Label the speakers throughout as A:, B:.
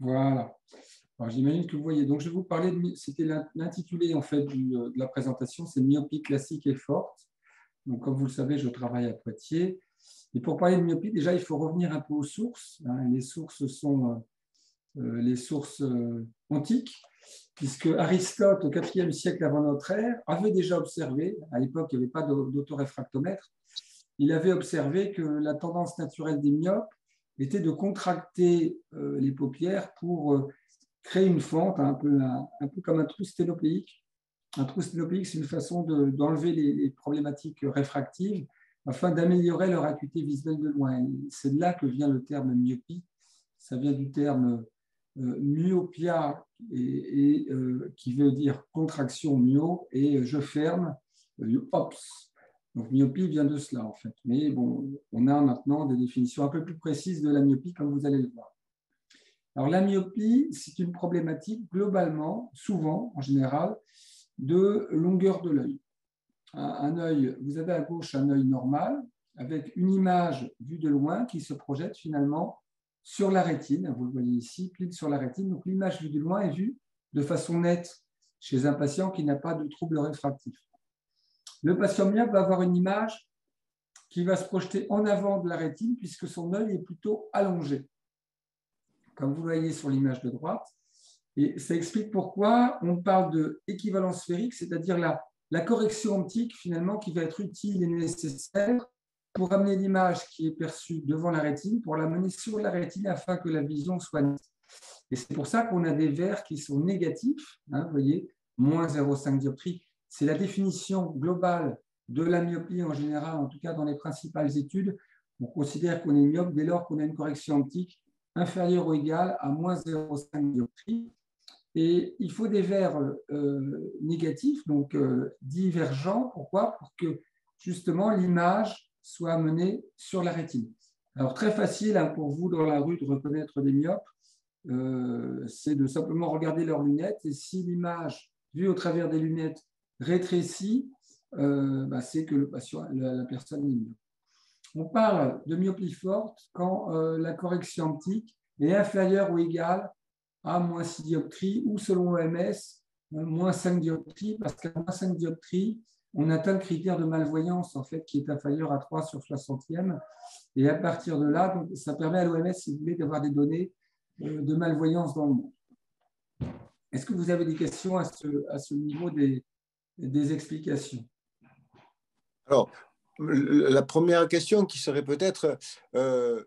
A: Voilà. J'imagine que vous voyez. Donc, je vais vous parler de. C'était l'intitulé en fait de la présentation c'est myopie classique et forte. Donc, comme vous le savez, je travaille à Poitiers. Et pour parler de myopie, déjà, il faut revenir un peu aux sources. Hein. Les sources sont euh, euh, les sources euh, antiques, puisque Aristote, au IVe siècle avant notre ère, avait déjà observé, à l'époque, il n'y avait pas d'autoréfractomètre, il avait observé que la tendance naturelle des myopes était de contracter les paupières pour créer une fente, un peu, un, peu comme un trou sténopléique. Un trou sténopléique, c'est une façon d'enlever les, problématiques réfractives afin d'améliorer leur acuité visuelle de loin. C'est de là que vient le terme myopie. Ça vient du terme euh, myopia, euh, qui veut dire contraction myo, et je ferme, euh, ops. Donc myopie vient de cela en fait. Mais bon, on a maintenant des définitions un peu plus précises de la myopie, comme vous allez le voir. Alors la myopie, c'est une problématique globalement, souvent en général, de longueur de l'œil. Un vous avez à gauche un œil normal avec une image vue de loin qui se projette finalement sur la rétine. Vous le voyez ici, pile sur la rétine. Donc l'image vue de loin est vue de façon nette chez un patient qui n'a pas de trouble réfractif. Le patient myope va avoir une image qui va se projeter en avant de la rétine puisque son œil est plutôt allongé comme vous voyez sur l'image de droite. Et ça explique pourquoi on parle de équivalence sphérique, c'est-à-dire la, la correction optique finalement qui va être utile et nécessaire pour amener l'image qui est perçue devant la rétine, pour l'amener sur la rétine afin que la vision soit nette. Et c'est pour ça qu'on a des verres qui sont négatifs, hein, vous voyez, moins 0,5 dioptrie. C'est la définition globale de la myopie en général, en tout cas dans les principales études. On considère qu'on est myope dès lors qu'on a une correction optique inférieur ou égal à moins 0,5 dioptrie. Et il faut des verres euh, négatifs, donc euh, divergents. Pourquoi? Pour que justement l'image soit amenée sur la rétine. Alors très facile hein, pour vous dans la rue de reconnaître des myopes, euh, c'est de simplement regarder leurs lunettes et si l'image vue au travers des lunettes rétrécit, bah, c'est que la, personne est myope. On parle de myopie forte quand euh, la correction optique est inférieure ou égale à moins 6 dioptries ou selon l'OMS, euh, moins 5 dioptries, parce qu'à moins 5 dioptries, on atteint le critère de malvoyance en fait, qui est inférieur à 3 sur 60e. Et à partir de là, ça permet à l'OMS, si vous voulez, d'avoir des données euh, de malvoyance dans le monde. Est-ce que vous avez des questions à ce, niveau des, des explications
B: Alors, la première question qui serait peut-être euh,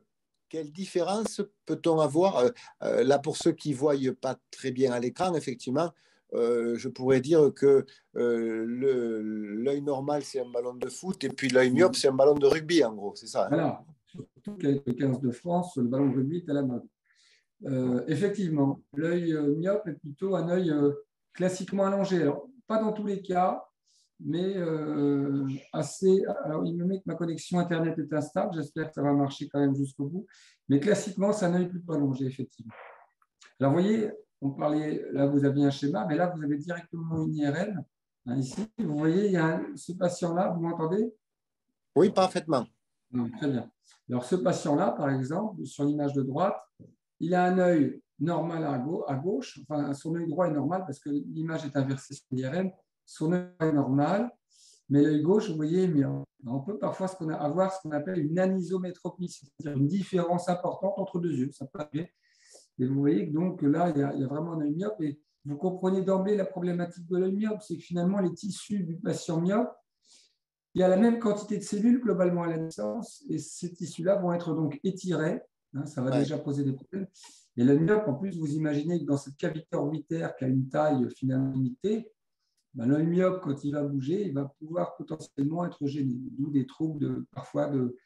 B: quelle différence peut-on avoir euh, euh, Là, pour ceux qui ne voient pas très bien à l'écran, effectivement, je pourrais dire que l'œil normal, c'est un ballon de foot, et puis l'œil myope, c'est un ballon de rugby, en gros, c'est ça
A: hein? Voilà, surtout qu'avec le 15 de France, le ballon de rugby est à la mode. effectivement, l'œil myope est plutôt un œil classiquement allongé. Alors, pas dans tous les cas, mais euh, assez. Alors, il me met que ma connexion Internet est instable. J'espère que ça va marcher quand même jusqu'au bout. Mais classiquement, un œil plutôt allongé, effectivement. Alors, vous voyez, on parlait, là, vous aviez un schéma, mais là, vous avez directement une IRM. Hein, ici, vous voyez, il y a ce patient-là, vous m'entendez?
B: Oui, parfaitement.
A: très bien. Alors, ce patient-là, par exemple, sur l'image de droite, il a un œil normal à gauche, enfin, son œil droit est normal parce que l'image est inversée sur l'IRM son œil est normal, mais l'œil gauche, vous voyez, on peut parfois avoir ce qu'on appelle une anisométropie, c'est-à-dire une différence importante entre deux yeux. Ça peut arriver. Et vous voyez que donc là, il y, a, vraiment un œil myope. Et vous comprenez d'emblée la problématique de l'œil myope, c'est que finalement, les tissus du patient myope, il y a la même quantité de cellules globalement à la naissance, et ces tissus-là vont être donc étirés. Hein, ça va déjà poser des problèmes. Et le myope, en plus, vous imaginez que dans cette cavité orbitaire qui a une taille finalement limitée, ben, l'œil myope, quand il va bouger, il va pouvoir potentiellement être gêné, d'où des troubles de, parfois de,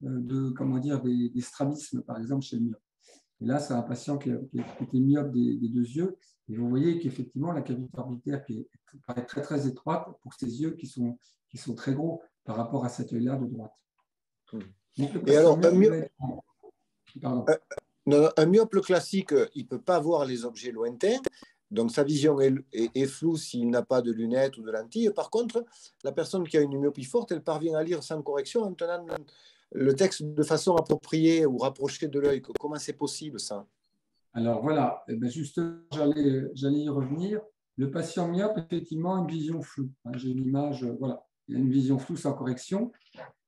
A: de, comment dire, des, strabismes, par exemple, chez le myope. Et là, c'est un patient qui, était myope des, deux yeux. Et vous voyez qu'effectivement, la cavité orbitaire qui est, paraît très, très étroite pour ces yeux qui sont, qui sont très gros par rapport à cet œil-là de droite.
B: et alors, myope, euh, un myope classique, il ne peut pas voir les objets lointains. Donc sa vision est, floue s'il n'a pas de lunettes ou de lentilles. Par contre, la personne qui a une myopie forte, elle parvient à lire sans correction en tenant le texte de façon appropriée ou rapprochée de l'œil. Comment c'est possible ça?
A: Alors voilà, eh ben, justement, j'allais y revenir. Le patient myope, effectivement, a une vision floue. Hein, j'ai une image, voilà, il a une vision floue sans correction.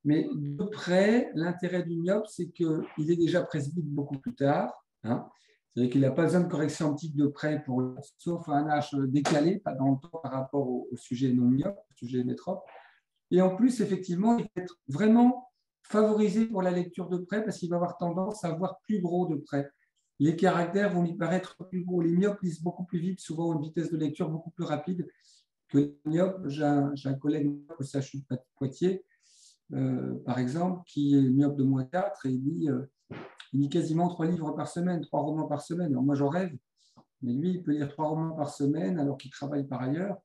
A: Mais de près, l'intérêt du myope, c'est qu'il est déjà presbyte beaucoup plus tard. Hein. C'est-à-dire qu'il n'a pas besoin de correction optique de près, pour, sauf un H décalé, pas dans le temps par rapport au, sujet non myope, au sujet métrope. Et en plus, effectivement, il va être vraiment favorisé pour la lecture de près parce qu'il va avoir tendance à voir plus gros de près. Les caractères vont lui paraître plus gros. Les myopes lisent beaucoup plus vite, souvent une vitesse de lecture beaucoup plus rapide que les myopes. J'ai un, collègue au CHU de Poitiers, euh, par exemple, qui est myope de moins 4 et il lit, euh, il lit quasiment trois livres par semaine, trois romans par semaine. Alors moi, j'en rêve, mais lui, il peut lire trois romans par semaine alors qu'il travaille par ailleurs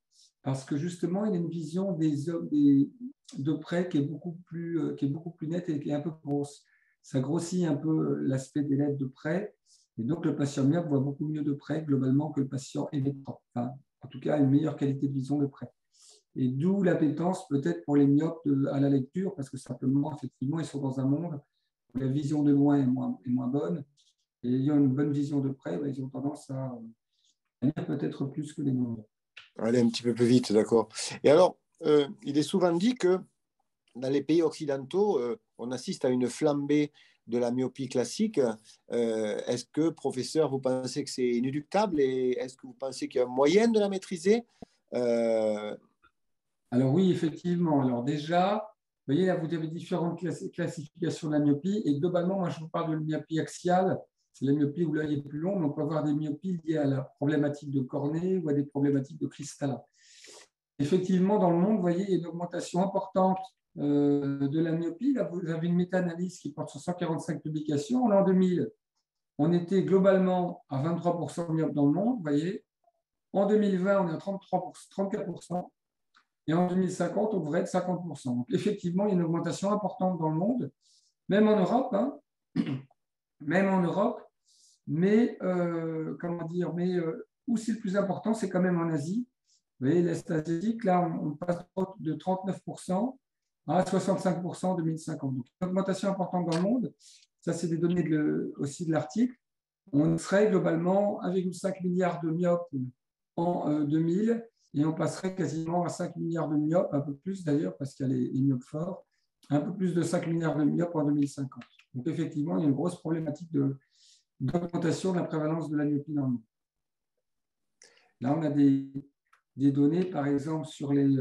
A: parce que justement, il a une vision des hommes de près qui est, beaucoup plus, euh, qui est beaucoup plus nette et qui est un peu grosse. Ça grossit un peu l'aspect des lettres de près. Et donc, le patient myope voit beaucoup mieux de près globalement que le patient électron. Enfin, en tout cas, une meilleure qualité de vision de près. Et d'où l'appétence peut-être pour les myopes à la lecture, parce que simplement, effectivement, ils sont dans un monde où la vision de loin est moins, bonne. Et ayant une bonne vision de près, ben, ils ont tendance à, à lire peut-être plus que les non
B: Aller un petit peu plus vite, d'accord. Et alors, euh, il est souvent dit que dans les pays occidentaux, euh, on assiste à une flambée de la myopie classique. Euh, est-ce que, professeur, vous pensez que c'est inéluctable et est-ce que vous pensez qu'il y a un moyen de la maîtriser?
A: Alors oui, effectivement. Alors déjà, vous voyez, là, vous avez différentes classifications de la myopie et globalement, moi, je vous parle de myopie axiale c'est la myopie où l'œil est plus long, mais on peut avoir des myopies liées à la problématique de cornée ou à des problématiques de cristallin. Effectivement, dans le monde, vous voyez, il y a une augmentation importante euh, de la myopie. Là, vous avez une méta-analyse qui porte sur 145 publications. En l'an 2000, on était globalement à 23% de myopes dans le monde, vous voyez. En 2020, on est à 33 34%. Et en 2050, on devrait être 50%. Donc, effectivement, il y a une augmentation importante dans le monde, même en Europe. Hein. Même en Europe, mais, euh, comment dire, mais euh, où c'est le plus important, c'est quand même en Asie. Vous voyez, l'Est asiatique, là, on, passe de 39% à 65% en 2050. Donc, une augmentation importante dans le monde. Ça, c'est des données aussi de l'article. On serait globalement 1,5 milliard de myopes en 2000 euh, et on passerait quasiment à 5 milliards de myopes, un peu plus d'ailleurs, parce qu'il y a les, les myopes forts, un peu plus de 5 milliards de myopes en 2050. Donc, effectivement, il y a une grosse problématique d'augmentation de la prévalence de la myopie dans le monde. Là, on a des, données, par exemple, sur les,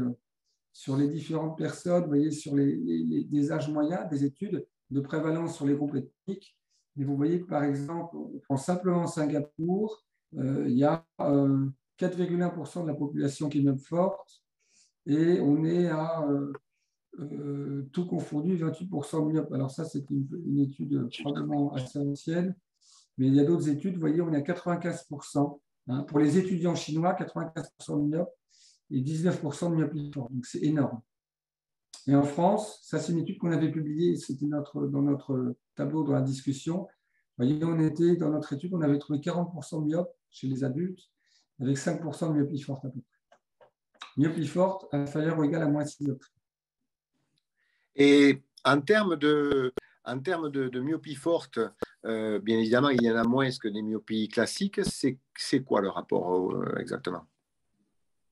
A: sur les différentes personnes, vous voyez, sur les, des âges moyens, des études de prévalence sur les groupes ethniques. Et vous voyez que, par exemple, on prend simplement Singapour, euh, il y a 4,1% euh, de la population qui est même forte, et on est à euh, euh, tout confondu, 28% myopes. Alors ça, c'est une, étude probablement assez ancienne, mais il y a d'autres études, vous voyez, on est à 95%. Hein. pour les étudiants chinois, 95% de myopes et 19% de myopie forte. Donc c'est énorme. Et en France, ça c'est une étude qu'on avait publiée, c'était notre, dans notre tableau dans la discussion. Vous voyez, on était dans notre étude, on avait trouvé 40% de myopes chez les adultes, avec 5% de myopie forte à peu près. Myopie forte, inférieure ou égale à moins 6 dioptries.
B: Et en termes de, en termes de, myopie forte, euh, bien évidemment, il y en a moins que des myopies classiques. C'est quoi le rapport euh, exactement?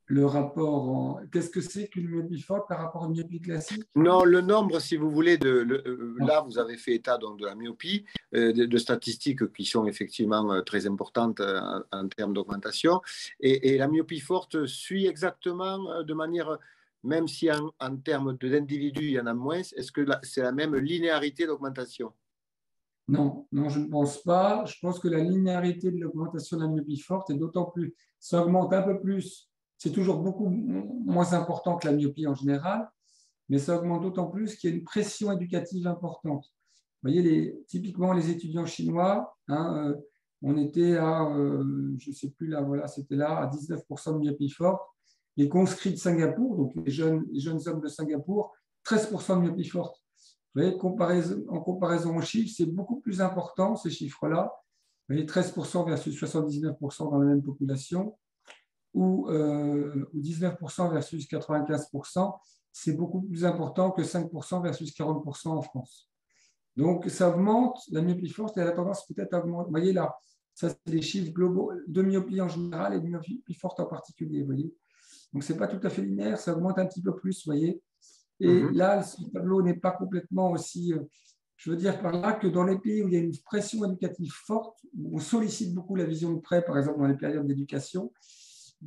A: Le rapport Qu'est-ce que c'est qu'une myopie forte par rapport à une myopie classique?
B: Non, le nombre, si vous voulez, de, euh, là, vous avez fait état donc, de la myopie, de, statistiques qui sont effectivement très importantes en, termes d'augmentation. Et, et, la myopie forte suit exactement de manière même si en, termes d'individus, il y en a moins, est-ce que c'est la même linéarité d'augmentation?
A: Non, non, je ne pense pas. Je pense que la linéarité de l'augmentation de la myopie forte est d'autant plus, ça augmente un peu plus. C'est toujours beaucoup moins important que la myopie en général, mais ça augmente d'autant plus qu'il y a une pression éducative importante. Vous voyez, les, typiquement les étudiants chinois, hein, euh, on était à, euh, je ne sais plus là, voilà, c'était là, à 19% de myopie forte les conscrits de Singapour, donc les jeunes, jeunes hommes de Singapour, 13% de myopie forte. Vous voyez, en comparaison aux chiffres, c'est beaucoup plus important, ces chiffres-là. Vous voyez, 13% versus 79% dans la même population, ou, 19% euh, versus 95%, c'est beaucoup plus important que 5% versus 40% en France. Donc, ça augmente, la myopie forte, elle a tendance peut-être à augmenter. Vous voyez là, Ça, c'est des chiffres globaux de myopie en général et de myopie forte en particulier. Vous voyez Donc, ce n'est pas tout à fait linéaire, ça augmente un petit peu plus. Vous voyez Et mhm. là, ce tableau n'est pas complètement aussi. Euh, je veux dire par là que dans les pays où il y a une pression éducative forte, où on sollicite beaucoup la vision de près, par exemple dans les périodes d'éducation,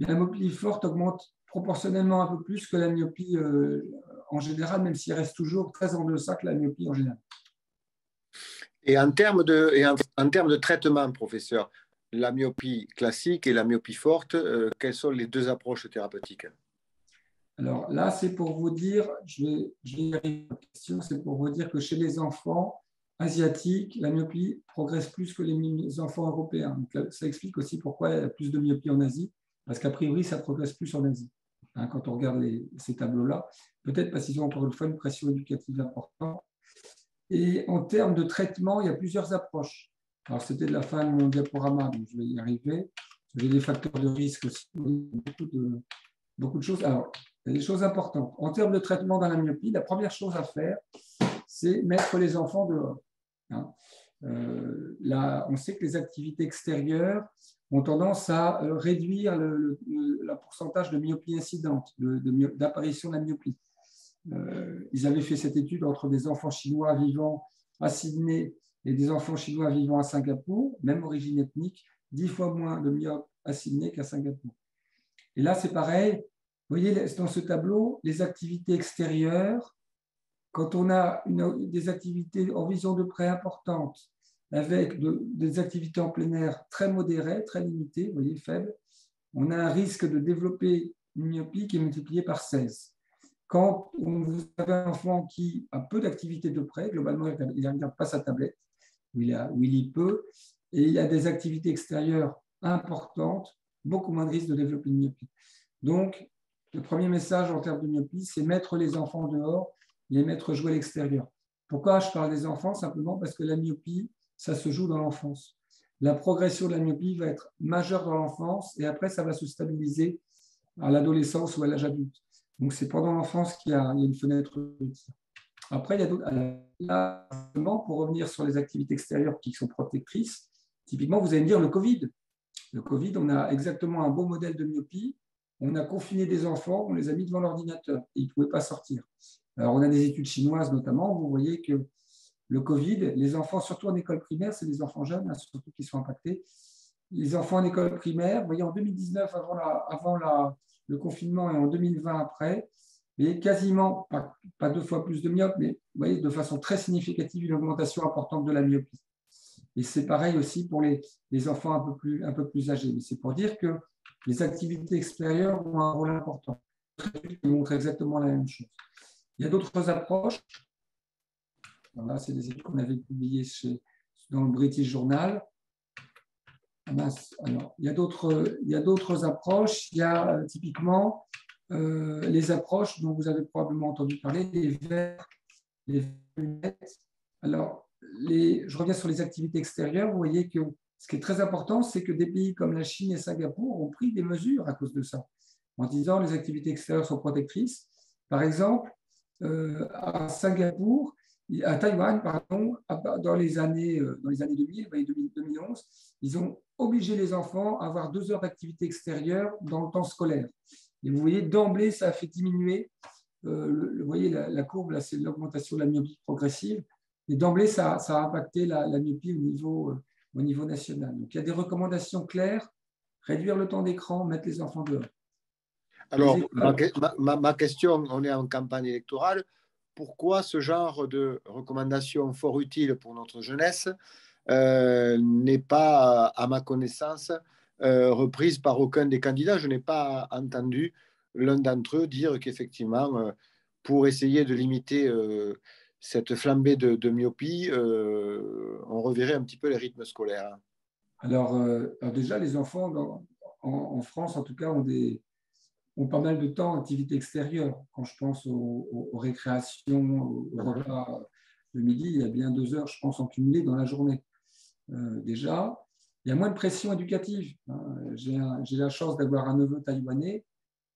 A: la myopie forte augmente proportionnellement un peu plus que la myopie euh, en général, même s'il reste toujours très en deçà que la myopie en général.
B: Et en termes de, et en, termes de traitement, professeur, la myopie classique et la myopie forte, euh, quelles sont les deux approches thérapeutiques?
A: Alors là, c'est pour vous dire, je vais, je vais y arriver à la question, c'est pour vous dire que chez les enfants asiatiques, la myopie progresse plus que les enfants européens. ça explique aussi pourquoi il y a plus de myopie en Asie, parce qu'a priori, ça progresse plus en Asie. Hein, quand on regarde ces tableaux-là. Peut-être parce qu'ils ont encore une fois une pression éducative importante. Et en termes de traitement, il y a plusieurs approches. Alors, c'était de la fin de mon diaporama, donc je vais y arriver. J'ai des facteurs de risque aussi, beaucoup de, choses. Alors, il y a des choses importantes. En termes de traitement dans la myopie, la première chose à faire, c'est mettre les enfants dehors. Hein. Euh, là, on sait que les activités extérieures ont tendance à euh, réduire le, pourcentage de myopie incidente, d'apparition de, la myopie. Euh, ils avaient fait cette étude entre des enfants chinois vivant à Sydney et des enfants chinois vivant à Singapour, même origine ethnique, dix fois moins de myopes à Sydney qu'à Singapour. Et là, c'est pareil. Vous voyez dans ce tableau, les activités extérieures, quand on a des activités en vision de près importantes, avec des activités en plein air très modérées, très limitées, vous voyez, faibles, on a un risque de développer une myopie qui est multipliée par 16. Quand vous avez un enfant qui a peu d'activité de près, globalement, il ne regarde pas sa tablette, où il, a, où il y peut, et il a des activités extérieures importantes, beaucoup moins de risque de développer une myopie. Donc, le premier message en termes de myopie, c'est mettre les enfants dehors les mettre jouer à l'extérieur. Pourquoi je parle des enfants? Simplement parce que la myopie, ça se joue dans l'enfance. La progression de la myopie va être majeure dans l'enfance et après, ça va se stabiliser à l'adolescence ou à l'âge adulte. Donc, c'est pendant l'enfance qu'il y, a une fenêtre Après, il y a d'autres. Là, pour revenir sur les activités extérieures qui sont protectrices, typiquement, vous allez me dire le Covid. Le Covid, on a exactement un beau modèle de myopie. On a confiné des enfants, on les a mis devant l'ordinateur et ils ne pouvaient pas sortir. Alors, on a des études chinoises notamment, vous voyez que le Covid, les enfants, surtout en école primaire, c'est des enfants jeunes, hein, surtout qui sont impactés. Les enfants en école primaire, vous voyez, en 2019, avant, le confinement, et en 2020 après, et quasiment, pas, deux fois plus de myopes, mais vous voyez, de façon très significative, une augmentation importante de la myopie. Et c'est pareil aussi pour les, enfants un peu, plus, un peu plus âgés. Mais c'est pour dire que les activités extérieures ont un rôle important. Ils montrent exactement la même chose. Il y a d'autres approches c'est des études qu'on avait publiées dans le British Journal. Ah Alors, il y a d'autres approches. Il y a euh, typiquement euh, les approches dont vous avez probablement entendu parler, les verres, les lunettes. Alors, les, je reviens sur les activités extérieures. Vous voyez que ce qui est très important, c'est que des pays comme la Chine et Singapour ont pris des mesures à cause de ça, en disant les activités extérieures sont protectrices. Par exemple, euh, à Singapour, à Taïwan, pardon, dans les années, euh, dans les années 2000, 2011, ils ont obligé les enfants à avoir deux heures d'activité extérieure dans le temps scolaire. Et vous voyez, d'emblée, ça a fait diminuer. Euh, vous voyez, la, courbe, là, c'est l'augmentation de la myopie progressive. Et d'emblée, ça, a impacté la, myopie au niveau, euh, au niveau national. Donc, il y a des recommandations claires réduire le temps d'écran, mettre les enfants dehors.
B: Alors, ma, ma, question, on est en campagne électorale pourquoi ce genre de recommandation fort utile pour notre jeunesse euh, n'est pas, à ma connaissance, euh, reprise par aucun des candidats. Je n'ai pas entendu l'un d'entre eux dire qu'effectivement, euh, pour essayer de limiter cette flambée de, myopie, on reverrait un petit peu les rythmes scolaires.
A: Alors, déjà, les enfants en, France, en tout cas, ont des, ont pas mal de temps d'activité extérieure. Quand je pense aux, récréations, aux, repas de midi, il y a bien deux heures, je pense, en cumulé dans la journée. Euh, déjà, il y a moins de pression éducative. Hein. J'ai la chance d'avoir un neveu taïwanais.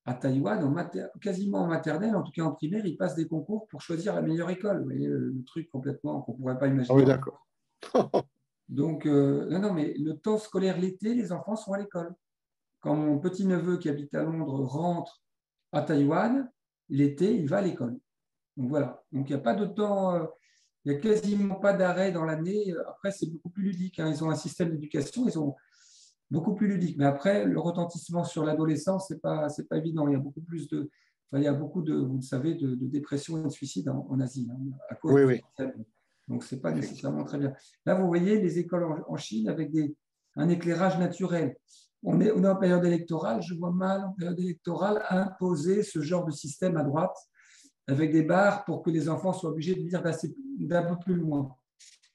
A: À Taïwan, en quasiment en maternelle, en tout cas en primaire, il passe des concours pour choisir la meilleure école. Vous voyez, le, truc complètement qu'on ne pourrait pas imaginer.
B: Ah oui, d'accord.
A: Donc, euh, non, non, mais le temps scolaire l'été, les enfants sont à l'école. Quand mon petit-neveu qui habite à Londres rentre à Taïwan, l'été, il va à l'école. Donc voilà. Donc il n'y a pas de temps, euh, il n'y a quasiment pas d'arrêt dans l'année. Après, c'est beaucoup plus ludique. Hein. Ils ont un système d'éducation, ils ont beaucoup plus ludique. Mais après, le retentissement sur l'adolescence, ce n'est pas, pas évident. Il y a beaucoup plus de, il y a beaucoup de, vous le savez, de, dépression et de suicide en, Asie, hein, à cause
B: oui, oui.
A: Donc, ce n'est pas nécessairement très bien. Là, vous voyez les écoles en, Chine avec des, un éclairage naturel. On est, on est en période électorale, je vois mal en période électorale imposer ce genre de système à droite avec des barres pour que les enfants soient obligés de venir d'un peu plus loin.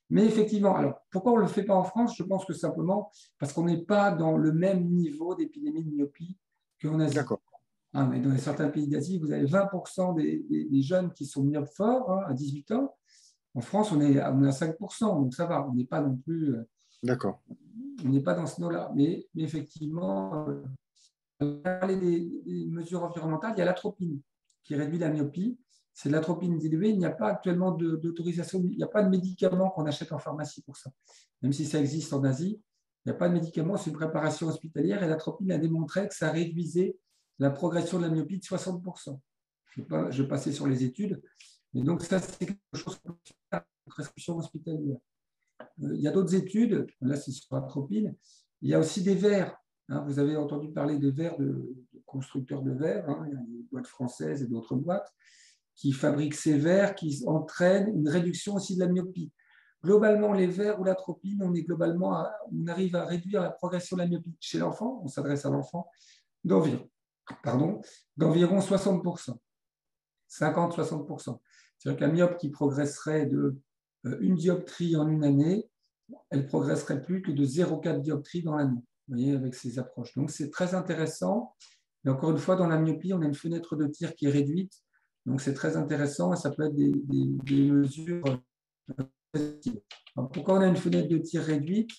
A: Mais effectivement, alors pourquoi on ne le fait pas en France? Je pense que simplement parce qu'on n'est pas dans le même niveau d'épidémie de myopie qu'en Asie.
B: D'accord.
A: Ah, mais dans certains pays d'Asie, vous avez 20% des, jeunes qui sont myopes forts hein, à 18 ans. En France, on est, à 5%, donc ça va, on n'est pas non plus. Euh,
B: D'accord.
A: On n'est pas dans ce nom-là. Mais, effectivement, euh, parler des, mesures environnementales, il y a l'atropine qui réduit la myopie. C'est de l'atropine diluée. Il n'y a pas actuellement d'autorisation, il n'y a pas de médicament qu'on achète en pharmacie pour ça. Même si ça existe en Asie, il n'y a pas de médicament, c'est une préparation hospitalière et l'atropine a démontré que ça réduisait la progression de la myopie de 60%. Je vais, passer sur les études. Et donc, ça, c'est quelque chose une prescription hospitalière. Euh, il y a d'autres études, là, c'est sur l'atropine. Il y a aussi des verres. Hein. vous avez entendu parler de verres de, constructeurs de verres. Hein. il y a des boîtes françaises et d'autres boîtes qui fabriquent ces verres qui entraînent une réduction aussi de la myopie. Globalement, les verres ou l'atropine, on, on arrive à réduire la progression de la myopie chez l'enfant, on s'adresse à l'enfant, d'environ pardon, d'environ 60%, 50-60%. C'est-à-dire qu'un myope qui progresserait de une dioptrie en une année, elle progresserait plus que de 0,4 dioptrie dans l'année, vous voyez, avec ces approches. Donc c'est très intéressant. Et encore une fois, dans la myopie, on a une fenêtre de tir qui est réduite. Donc c'est très intéressant et ça peut être des, mesures. pourquoi on a une fenêtre de tir réduite?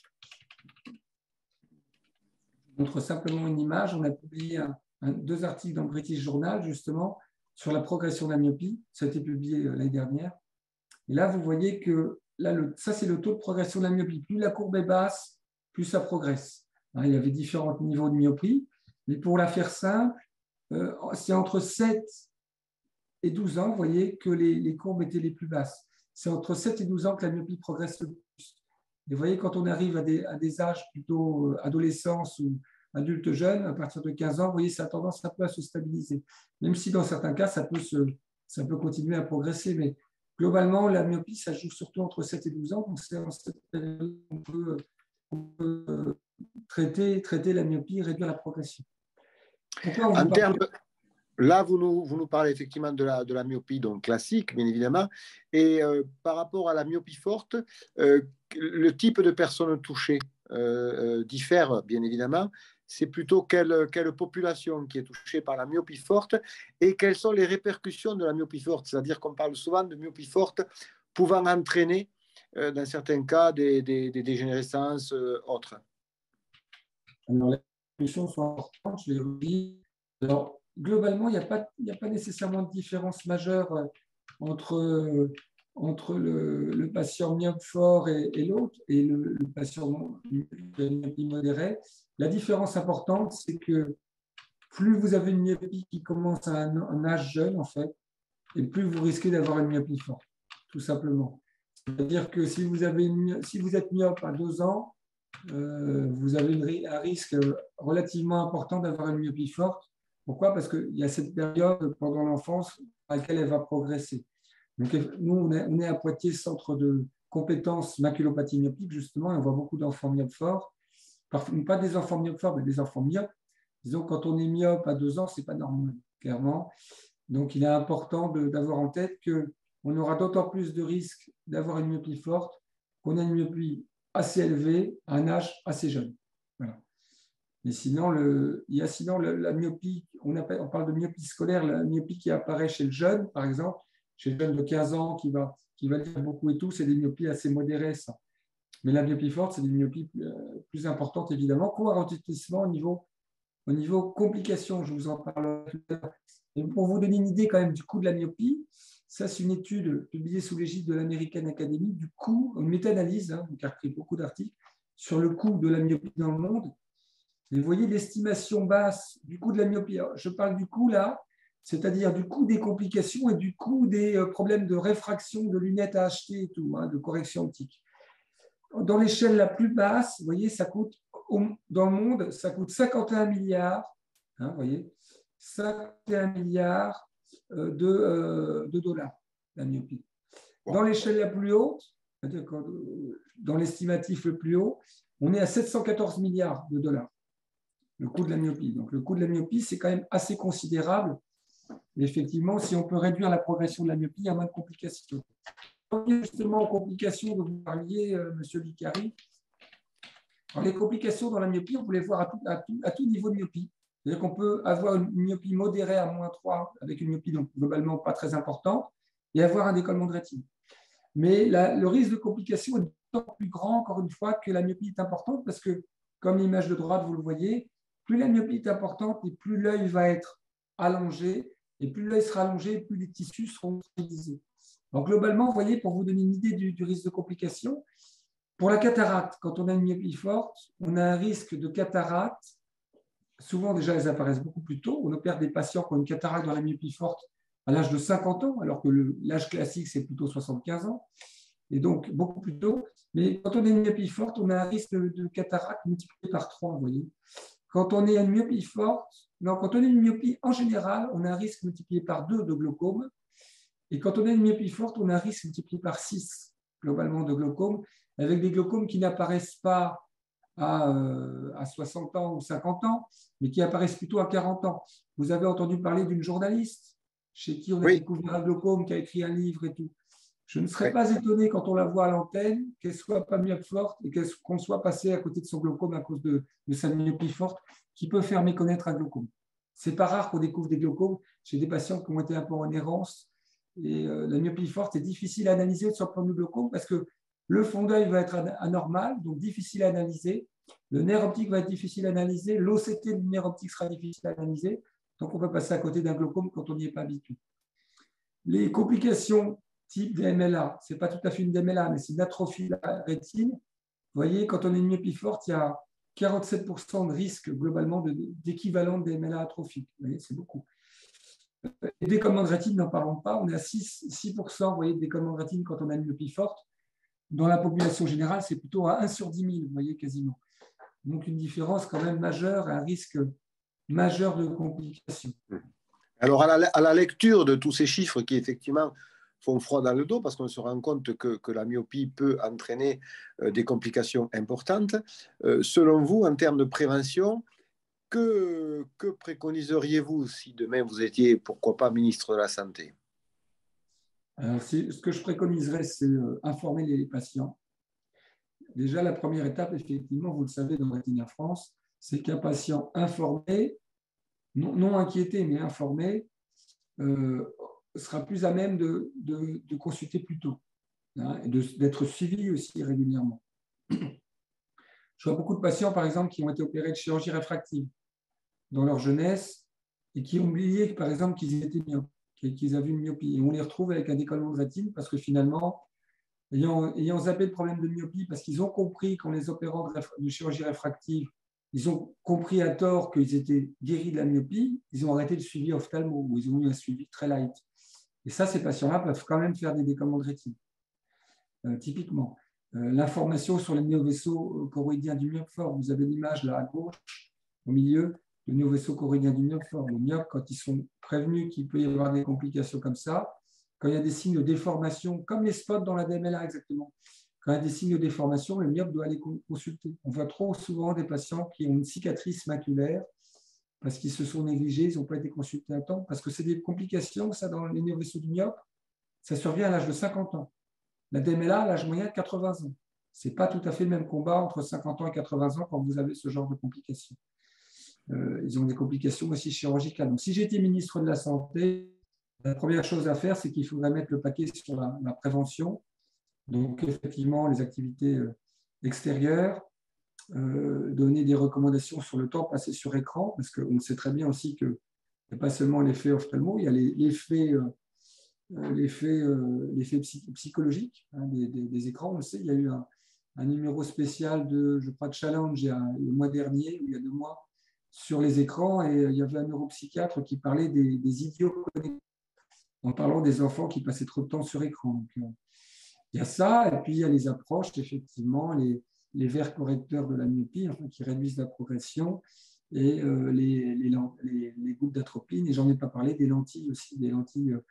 A: Je montre simplement une image. On a publié deux articles dans le British Journal, justement, sur la progression de la myopie. Ça a été publié euh, l'année dernière. Et là, vous voyez que là, ça, c'est le taux de progression de la myopie. Plus la courbe est basse, plus ça progresse. Hein, il y avait différents niveaux de myopie. Mais pour la faire simple, euh, c'est entre 7 et 12 ans, vous voyez, que les, courbes étaient les plus basses. C'est entre 7 et 12 ans que la myopie progresse le plus. Et vous voyez, quand on arrive à des, à des âges plutôt euh, adolescence ou adulte jeune, à partir de 15 ans, vous voyez, ça a tendance un peu à se stabiliser. Même si dans certains cas, ça peut, se, ça peut continuer à progresser. Mais globalement, la myopie, ça joue surtout entre 7 et 12 ans. Donc, c'est en cette période qu'on peut, peut, traiter, traiter la myopie et réduire la progression.
B: en termes, Là, vous nous, vous nous, parlez effectivement de la, de la myopie donc classique, bien évidemment. Et euh, par rapport à la myopie forte, euh, le type de personnes touchées euh, diffère, bien évidemment c'est plutôt quelle, quelle, population qui est touchée par la myopie forte et quelles sont les répercussions de la myopie forte? C'est-à-dire qu'on parle souvent de myopie forte pouvant entraîner, euh, dans certains cas, des, des, dégénérescences euh, autres.
A: Les répercussions sont importantes, je l'ai Alors, globalement, il n'y a, pas, a pas nécessairement de différence majeure euh, entre entre le, patient myope fort et, l'autre, et le, patient myopie modéré. La différence importante, c'est que plus vous avez une myopie qui commence à un, âge jeune, en fait, et plus vous risquez d'avoir une myopie forte, tout simplement. C'est-à-dire que si vous, êtes myope à deux ans, euh, vous avez un risque relativement important d'avoir une myopie forte. Pourquoi? Parce qu'il y a cette période pendant l'enfance à laquelle elle va progresser. Donc, nous, on est, à Poitiers, centre de compétences maculopathie myopique, justement, et on voit beaucoup d'enfants myopes forts. Pas des enfants myopes mais des enfants myopes. Disons, quand on est myope à deux ans, ce n'est pas normal, clairement. Donc, il est important d'avoir en tête qu'on aura d'autant plus de risques d'avoir une myopie forte qu'on a une myopie assez élevée à un âge assez jeune. Voilà. Mais sinon, il y a sinon la, myopie, on parle de myopie scolaire, la myopie qui apparaît chez le jeune, par exemple, chez le jeune de 15 ans qui va, qui va lire beaucoup et tout, c'est des myopies assez modérées, ça. Mais la myopie forte, c'est myopies plus, euh, importantes, évidemment. Co-ralentissement au niveau, au niveau complications, je vous en parle tout à l'heure. Pour vous donner une idée quand même du coût de la myopie, Ça, c'est une étude publiée sous l'égide de l'American Academy du coût, une méta-analyse, hein, qui a repris beaucoup d'articles, sur le coût de la myopie dans le monde. Vous voyez l'estimation basse du coût de la myopie. je parle du coût là, c'est-à-dire du coût des complications et du coût des euh, problèmes de réfraction de lunettes à acheter et tout, hein, de correction optique. Dans l'échelle la plus basse, vous voyez, ça coûte, dans le monde, ça coûte 51 milliards, hein, vous voyez, 51 milliards euh, de, euh, de dollars, la myopie. Dans l'échelle la plus haute, dans l'estimatif le plus haut, on est à 714 milliards de dollars, le coût de la myopie. Donc le coût de la myopie, c'est quand même assez considérable. effectivement, si on peut réduire la progression de la myopie, il y a moins de complications. Justement, aux complications dont vous parliez, euh, Monsieur Vicari. les complications dans la myopie, on peut les voir à tout, niveau de myopie. C'est-à-dire qu'on peut avoir une myopie modérée à moins 3 avec une myopie donc globalement pas très importante et avoir un décollement de rétine. Mais le risque de complication est d'autant plus grand, encore une fois, que la myopie est importante parce que, comme l'image de droite, vous le voyez, plus la myopie est importante et plus l'œil va être allongé, et plus l'œil sera allongé, plus les tissus seront fragilisés. Globalement, pour vous donner une idée du, risque de complication, pour la cataracte, quand on a une myopie forte, on a un risque de cataracte. Souvent, déjà, elles apparaissent beaucoup plus tôt. On opère des patients qui ont une cataracte dans la myopie forte à l'âge de 50 ans, alors que l'âge classique, c'est plutôt 75 ans, et donc beaucoup plus tôt. Mais quand on a une myopie forte, on a un risque de, cataracte multiplié par 3, vous voyez. Quand on est une myopie forte, non, quand on a une myopie en général, on a un risque multiplié par 2 de glaucome. Et quand on a une myopie forte, on a un risque multiplié par 6 globalement de glaucome, avec des glaucomes qui n'apparaissent pas à, euh, à, 60 ans ou 50 ans, mais qui apparaissent plutôt à 40 ans. Vous avez entendu parler d'une journaliste chez qui on a découvert un glaucome, qui a écrit un livre et tout. Je ne serais pas étonné quand on la voit à l'antenne qu'elle soit pas mieux forte et qu'on soit passé à côté de son glaucome à cause de, sa myopie forte qui peut faire méconnaître un glaucome. C'est pas rare qu'on découvre des glaucomes chez des patients qui ont été un peu en errance. Et euh, la myopie forte est difficile à analyser sur le plan du glaucome parce que le fond d'œil va être anormal, donc difficile à analyser. Le nerf optique va être difficile à analyser. L'OCT du nerf optique sera difficile à analyser. Donc, on peut passer à côté d'un glaucome quand on n'y est pas habitué. Les complications type DMLA, ce n'est pas tout à fait une DMLA, mais c'est une atrophie de la rétine. Vous voyez, quand on a une myopie forte, il y a 47% de risque globalement d'équivalent de, DMLA atrophique. Vous voyez, c'est beaucoup. Les décollements de rétine, n'en parlons pas. On est à 6, 6% vous voyez, de décollements de rétine quand on a une myopie forte. Dans la population générale, c'est plutôt à 1 sur 10 000, vous voyez, quasiment. Donc, une différence quand même majeure, un risque majeur de complications.
B: Alors, à la, lecture de tous ces chiffres qui, effectivement, font froid dans le dos parce qu'on se rend compte que, la myopie peut entraîner euh, des complications importantes. Euh, selon vous, en termes de prévention, que, préconiseriez-vous si demain vous étiez, pourquoi pas, ministre de la Santé?
A: Ce que je préconiserais, c'est euh, informer les patients. Déjà, la première étape, effectivement, vous le savez, dans Rétina France, c'est qu'un patient informé, non, inquiété, mais informé, euh, sera plus à même de, consulter plus tôt hein, et d'être suivi aussi régulièrement. Je vois beaucoup de patients, par exemple, qui ont été opérés de chirurgie réfractive dans leur jeunesse et qui ont oublié, par exemple, qu'ils étaient myopes, qu'ils avaient une myopie. Et on les retrouve avec un décollement de rétine parce que finalement, ayant, zappé le problème de myopie, parce qu'ils ont compris qu'en les opérant de chirurgie réfractive, ils ont compris à tort qu'ils étaient guéris de la myopie, ils ont arrêté le suivi ophtalmo, ou ils ont eu un suivi très light. Et ça, ces patients-là peuvent quand même faire des décollements de rétine. Euh, typiquement, l'information sur les néovaisseaux euh, choroïdiens du myope fort, vous avez l'image là à gauche, au milieu, le néovaisseau choroïdien du myope fort. Le myope, quand ils sont prévenus qu'il peut y avoir des complications comme ça, quand il y a des signes de déformation, comme les spots dans la DMLA exactement, quand il y a des signes de déformation, le myope doit aller consulter. On voit trop souvent des patients qui ont une cicatrice maculaire parce qu'ils se sont négligés, ils n'ont pas été consultés à temps, parce que c'est des complications, ça, dans les vaisseaux du myope, ça survient à l'âge de 50 ans. La DMLA, l'âge moyen de 80 ans. Ce n'est pas tout à fait le même combat entre 50 ans et 80 ans quand vous avez ce genre de complications. Euh, ils ont des complications aussi chirurgicales. Donc, si j'étais ministre de la Santé, la première chose à faire, c'est qu'il faudrait mettre le paquet sur la prévention donc, effectivement, les activités euh, extérieures, euh, donner des recommandations sur le temps passé sur écran, parce qu'on sait très bien aussi qu'il n'y a pas seulement l'effet ophtalmo, il y a l'effet l'effet psychologique hein, des, écrans. On sait, il y a eu un, numéro spécial de, je crois, de Challenge le mois dernier, ou il y a deux mois, sur les écrans, et il y avait un neuropsychiatre qui parlait des, idiots en parlant des enfants qui passaient trop de temps sur écran. Il y a ça, et puis il y a les approches, effectivement, les, les verres correcteurs de la myopie, qui réduisent la progression, et euh, les, les, groupes d'atropine. Et j'en ai pas parlé des lentilles aussi, des lentilles, euh,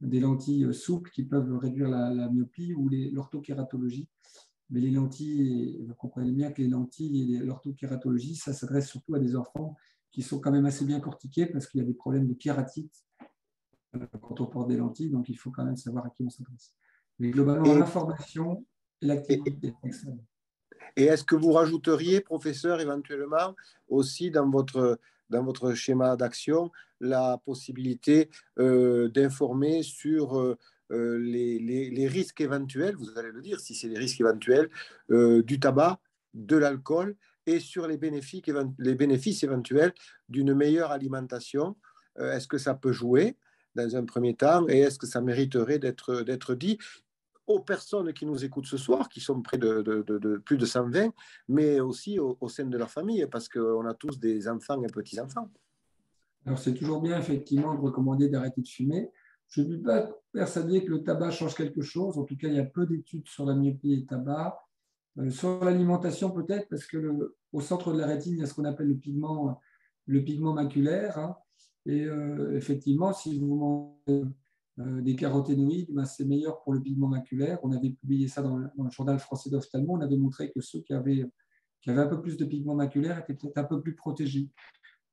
A: des lentilles souples qui peuvent réduire la, myopie ou l'orthokératologie. Mais les lentilles, vous comprenez bien que les lentilles et l'orthokératologie, ça s'adresse surtout à des enfants qui sont quand même assez bien cortiqués parce qu'il y a des problèmes de kératite euh, quand on porte des lentilles, donc il faut quand même savoir à qui on s'adresse. Mais globalement, l'information et l'activité
B: et est-ce que vous rajouteriez, professeur, éventuellement, aussi dans votre, dans votre schéma d'action, la possibilité euh, d'informer sur euh, euh, les, les, risques éventuels, vous allez le dire, si c'est les risques éventuels, du tabac, de l'alcool, et sur les les bénéfices éventuels d'une meilleure alimentation? Est-ce que ça peut jouer dans un premier temps et est-ce que ça mériterait d'être dit? Aux personnes qui nous écoutent ce soir, qui sont près de, plus de 120, mais aussi au, sein de leur famille, parce qu'on a tous des enfants et petits-enfants.
A: Alors c'est toujours bien effectivement de recommander d'arrêter de fumer. Je ne suis pas persuadé que le tabac change quelque chose. En tout cas, il y a peu d'études sur la myopie et le tabac. Euh, sur l'alimentation, peut-être, parce que le, au centre de la rétine, il y a ce qu'on appelle le pigment, le pigment maculaire. Hein. et euh, effectivement, si vous mangez des caroténoïdes, ben, c'est meilleur pour le pigment maculaire. On avait publié ça dans, le journal français d'ophtalmo. On avait montré que ceux qui avaient, qui avaient un peu plus de pigment maculaire étaient peut-être un peu plus protégés.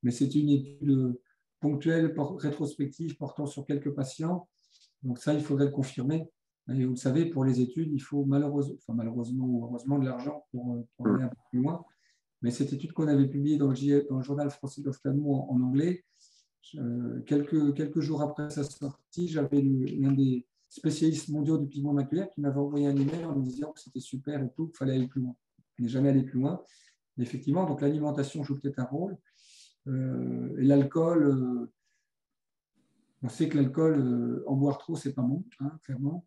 A: Mais c'est une étude ponctuelle, rétrospective, portant sur quelques patients. Donc ça, il faudrait le confirmer. Et vous le savez, pour les études, il faut malheureusement, enfin malheureusement ou heureusement de l'argent pour, aller un peu plus loin. Mais cette étude qu'on avait publiée dans le, le journal français d'ophtalmo en anglais, euh, quelques, jours après sa sortie, j'avais l'un des spécialistes mondiaux du pigment maculaire qui m'avait envoyé un email en me disant que c'était super et tout, qu'il fallait aller plus loin. Il n'est jamais allé plus loin. effectivement, donc l'alimentation joue peut-être un rôle. Euh, et l'alcool, euh, on sait que l'alcool, en boire trop, c'est pas bon, hein, clairement.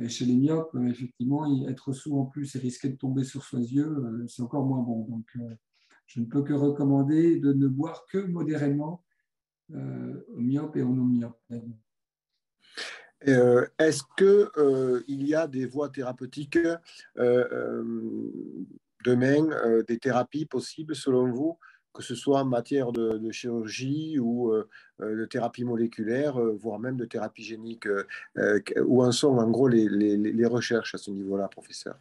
A: et chez les myopes, effectivement, être sous en plus et risquer de tomber sur ses yeux, c'est encore moins bon. Donc, je ne peux que recommander de ne boire que modérément euh, myope et non myope.
B: Euh, est-ce qu'il euh, y a des voies thérapeutiques demain, des thérapies possibles selon vous, que ce soit en matière de, chirurgie ou de thérapie moléculaire, voire même de thérapie génique Où en sont en gros les, les, recherches à ce niveau-là, professeur?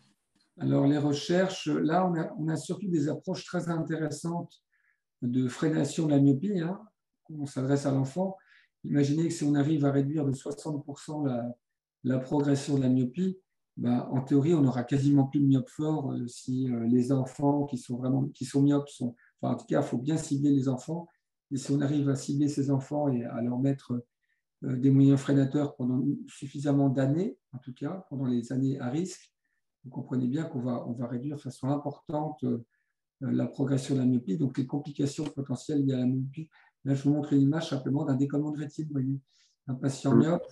A: Alors les recherches, là on a, on a, surtout des approches très intéressantes de freination de la myopie. Hein on s'adresse à l'enfant, imaginez que si on arrive à réduire de 60% la, progression de la myopie, bah, en théorie, on n'aura quasiment plus de myopes forts euh, si euh, les enfants qui sont vraiment qui sont myopes sont. en tout cas, il faut bien cibler les enfants. Et si on arrive à cibler ces enfants et à leur mettre euh, des moyens freinateurs pendant suffisamment d'années, en tout cas pendant les années à risque, vous comprenez bien qu'on va, on va réduire de façon importante la progression de la myopie. Donc les complications potentielles liées à la myopie Là, je vous montre une image simplement d'un décollement de rétine. Vous voyez, un patient myope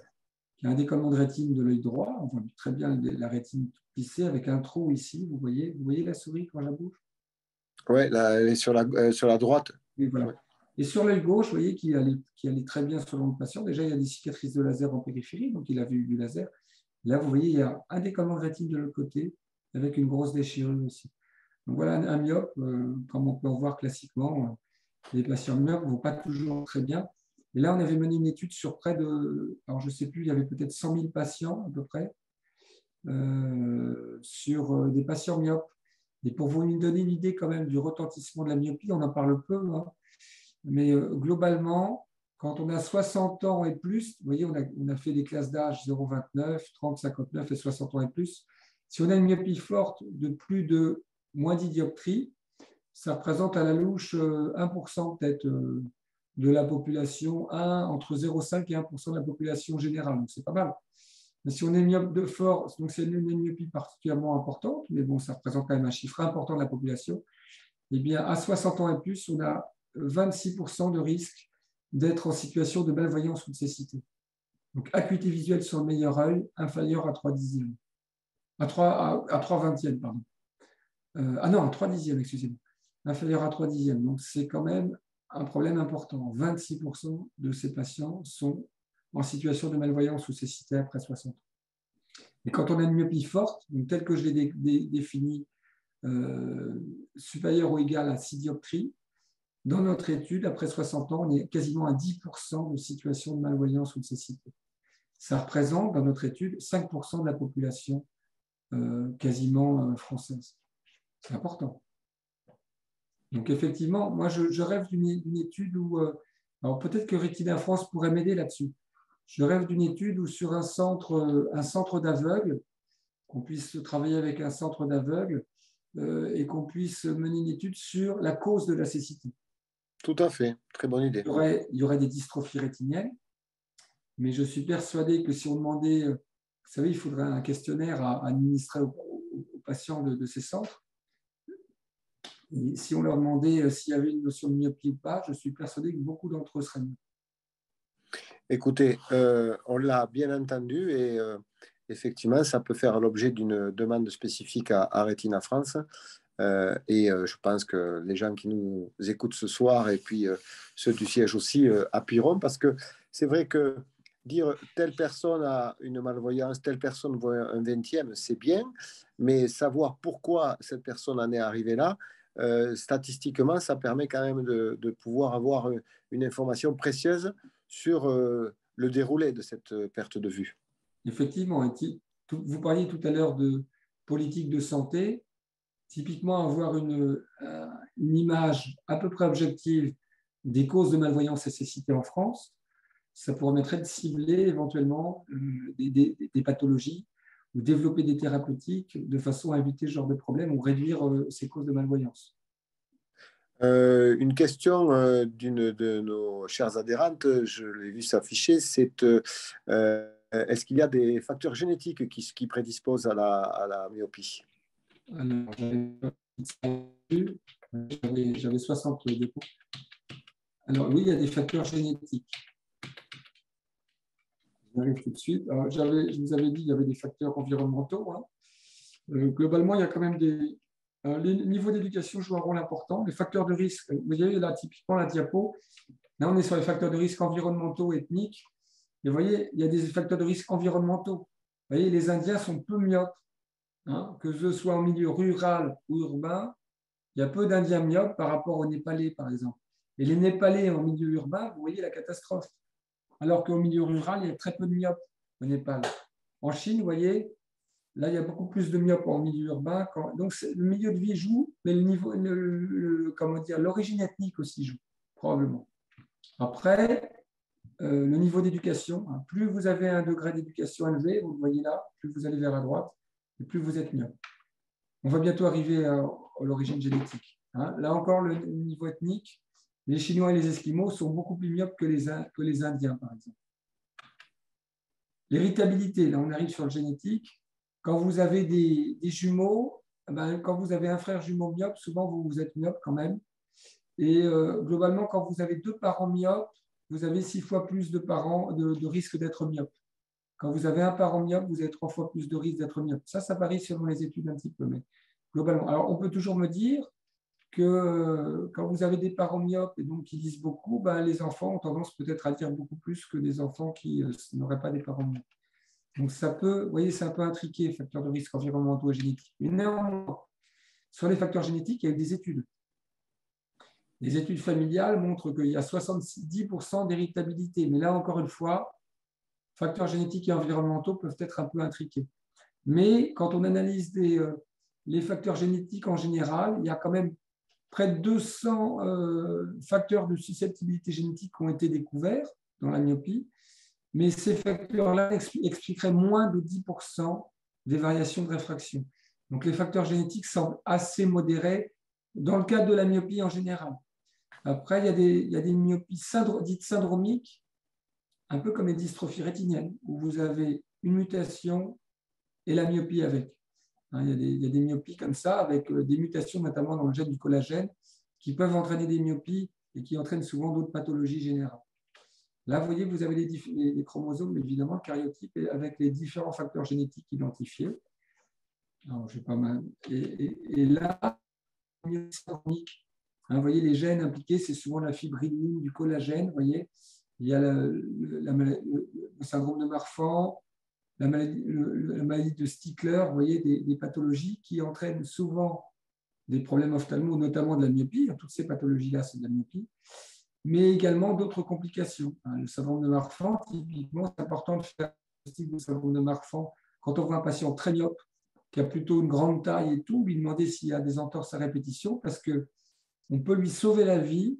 A: qui a un décollement de rétine de l'œil droit. On voit très bien la rétine plissée avec un trou ici. Vous voyez, vous voyez la souris quand la bouge?
B: Oui, elle est sur la, euh, sur la droite.
A: Et, voilà. et sur l'œil gauche, vous voyez qu'il allait, allait, très bien selon le patient. Déjà, il y a des cicatrices de laser en périphérie, donc il a vu du laser. Là, vous voyez, il y a un décollement de rétine de l'autre côté avec une grosse déchirure ici. Donc voilà un, myope, euh, comme on peut en voir classiquement les patients myopes ne vont pas toujours très bien. Et là, on avait mené une étude sur près de, alors je ne sais plus, il y avait peut-être 100 000 patients à peu près, euh, sur euh, des patients myopes. Et pour vous donner une idée quand même du retentissement de la myopie, on en parle peu, hein. mais euh, globalement, quand on a 60 ans et plus, vous voyez, on a, on a fait des classes d'âge 0,29, 30, 59 et 60 ans et plus. Si on a une myopie forte de plus de moins d'idioptrie, ça représente à la louche 1% euh, peut-être euh, de la population, 1, entre 0,5 et 1% de la population générale. Donc c'est pas mal. Mais si on est myope de force, donc c'est une myopie particulièrement importante, mais bon, ça représente quand même un chiffre important de la population, eh bien, à 60 ans et plus, on a 26% de risque d'être en situation de malvoyance ou de cécité. Donc, acuité visuelle sur le meilleur œil, inférieure à 3 dixièmes. À 3, à, 3 vingtièmes, pardon. Euh, ah non, à 3 dixièmes, excusez-moi. Inférieure à 3 dixièmes. Donc, c'est quand même un problème important. 26% de ces patients sont en situation de malvoyance ou cécité après 60 ans. Et quand on a une myopie forte, telle que je l'ai définie, euh, supérieure ou égale à 6 dioptries, dans notre étude, après 60 ans, on est quasiment à 10% de situation de malvoyance ou de cécité. Ça représente, dans notre étude, 5% de la population euh, quasiment euh, française. C'est important. Donc effectivement, moi je, rêve d'une étude où, euh, alors peut-être que Rétina France pourrait m'aider là-dessus. Je rêve d'une étude où sur un centre, un centre d'aveugles, qu'on puisse travailler avec un centre d'aveugles et qu'on puisse mener une étude sur la cause de la cécité.
B: Tout à fait, très bonne idée.
A: Il y aurait, des dystrophies rétiniennes, mais je suis persuadé que si on demandait, euh, vous savez, il faudrait un questionnaire à, administrer aux, patients de, ces centres. Si on leur demandait euh, s'il y avait une notion de myopie ou pas, je suis persuadé que beaucoup d'entre eux seraient mieux.
B: Écoutez, euh, on l'a bien entendu et effectivement, ça peut faire l'objet d'une demande spécifique à, à Retina France. Euh, et euh, je pense que les gens qui nous écoutent ce soir et puis euh, ceux du siège aussi appuieront parce que c'est vrai que dire telle personne a une malvoyance, telle personne voit un vingtième, c'est bien, mais savoir pourquoi cette personne en est arrivée là, statistiquement, ça permet quand même de, pouvoir avoir une information précieuse sur le déroulé de cette perte de vue.
A: Effectivement, vous parliez tout à l'heure de politique de santé typiquement avoir une, euh, une, image à peu près objective des causes de malvoyance et cécité en France, ça permettrait de cibler éventuellement euh, des, pathologies ou développer des thérapeutiques de façon à éviter ce genre de problème ou réduire euh, ces causes de malvoyance.
B: une question d'une de nos chères adhérentes, je l'ai vu s'afficher, c'est est-ce qu'il y a des facteurs génétiques qui, qui prédisposent à la, à la myopie?
A: J'avais 60 dépôts. Alors, oui, il y a des facteurs génétiques. Je vous avais dit qu'il y avait des facteurs environnementaux. Hein. Euh, globalement, il y a quand même des. Euh, les niveaux d'éducation jouent un rôle important. Les facteurs de risque, vous voyez là, typiquement la diapo, là, on est sur les facteurs de risque environnementaux, ethniques. Et vous voyez, il y a des facteurs de risque environnementaux. Vous voyez, les Indiens sont peu myopes. Hein, que ce soit en milieu rural ou urbain, il y a peu d'Indiens myopes par rapport aux Népalais, par exemple. Et les Népalais en milieu urbain, vous voyez la catastrophe. Alors qu'au milieu rural, il y a très peu de myopes au Népal. En Chine, vous voyez, là, il y a beaucoup plus de myopes en milieu urbain. Donc, le milieu de vie joue, mais le niveau, comment dire, l'origine ethnique aussi joue, probablement. Après, euh, le niveau d'éducation, hein, plus vous avez un degré d'éducation élevé, vous le voyez là, plus vous allez vers la droite, et plus vous êtes mieux. On va bientôt arriver à, l'origine génétique. Hein. Là encore, le niveau ethnique, les Chinois et les Esquimaux sont beaucoup plus myopes que les, Indiens, par exemple. L'héritabilité, là on arrive sur le génétique. Quand vous avez des, jumeaux, eh ben, quand vous avez un frère jumeau myope, souvent vous, vous êtes myope quand même. Et euh, globalement, quand vous avez deux parents myopes, vous avez six fois plus de, parents, de risque d'être myope. Quand vous avez un parent myope, vous avez trois fois plus de risque d'être myope. Ça, ça varie selon les études un petit peu, mais globalement. Alors, on peut toujours me dire que euh, quand vous avez des parents myopes et donc qui lisent beaucoup, ben, les enfants ont tendance peut-être à lire beaucoup plus que des enfants qui euh, n'auraient pas des parents myopes. Donc, ça peut, vous voyez, c'est un peu intriqué, facteurs de risque environnementaux et génétiques. Mais néanmoins, sur les facteurs génétiques, il y a eu des études. Les études familiales montrent qu'il y a 70% d'héritabilité. Mais là, encore une fois, facteurs génétiques et environnementaux peuvent être un peu intriqués. Mais quand on analyse euh, les facteurs génétiques en général, il y a quand même près de 200 euh, facteurs de susceptibilité génétique ont été découverts dans la myopie, mais ces facteurs-là expliqueraient moins de 10% des variations de réfraction. Donc les facteurs génétiques semblent assez modérés dans le cadre de la myopie en général. Après, il y a des myopies dites syndromiques un peu comme les dystrophies rétiniennes, où vous avez une mutation et la myopie avec. Hein, il y, a des, myopies comme ça, avec euh, des mutations notamment dans le gène du collagène, qui peuvent entraîner des myopies et qui entraînent souvent d'autres pathologies générales. Là, vous voyez, vous avez les, chromosomes, évidemment, le cariotype, avec les différents facteurs génétiques identifiés. Et, là, hein, vous voyez, les gènes impliqués, c'est souvent la fibrilline, du collagène. Vous voyez, il y a le, syndrome de Marfan, la maladie, de Stickler, vous voyez, des, pathologies qui entraînent souvent des problèmes ophtalmo, notamment de la myopie. Toutes ces pathologies-là, c'est de la myopie mais également d'autres complications. Hein, le syndrome de Marfan, typiquement, c'est important de faire le syndrome de Marfan quand on voit un patient très myope, qui a plutôt une grande taille et tout, lui demander s'il y a des entorses à répétition, parce qu'on peut lui sauver la vie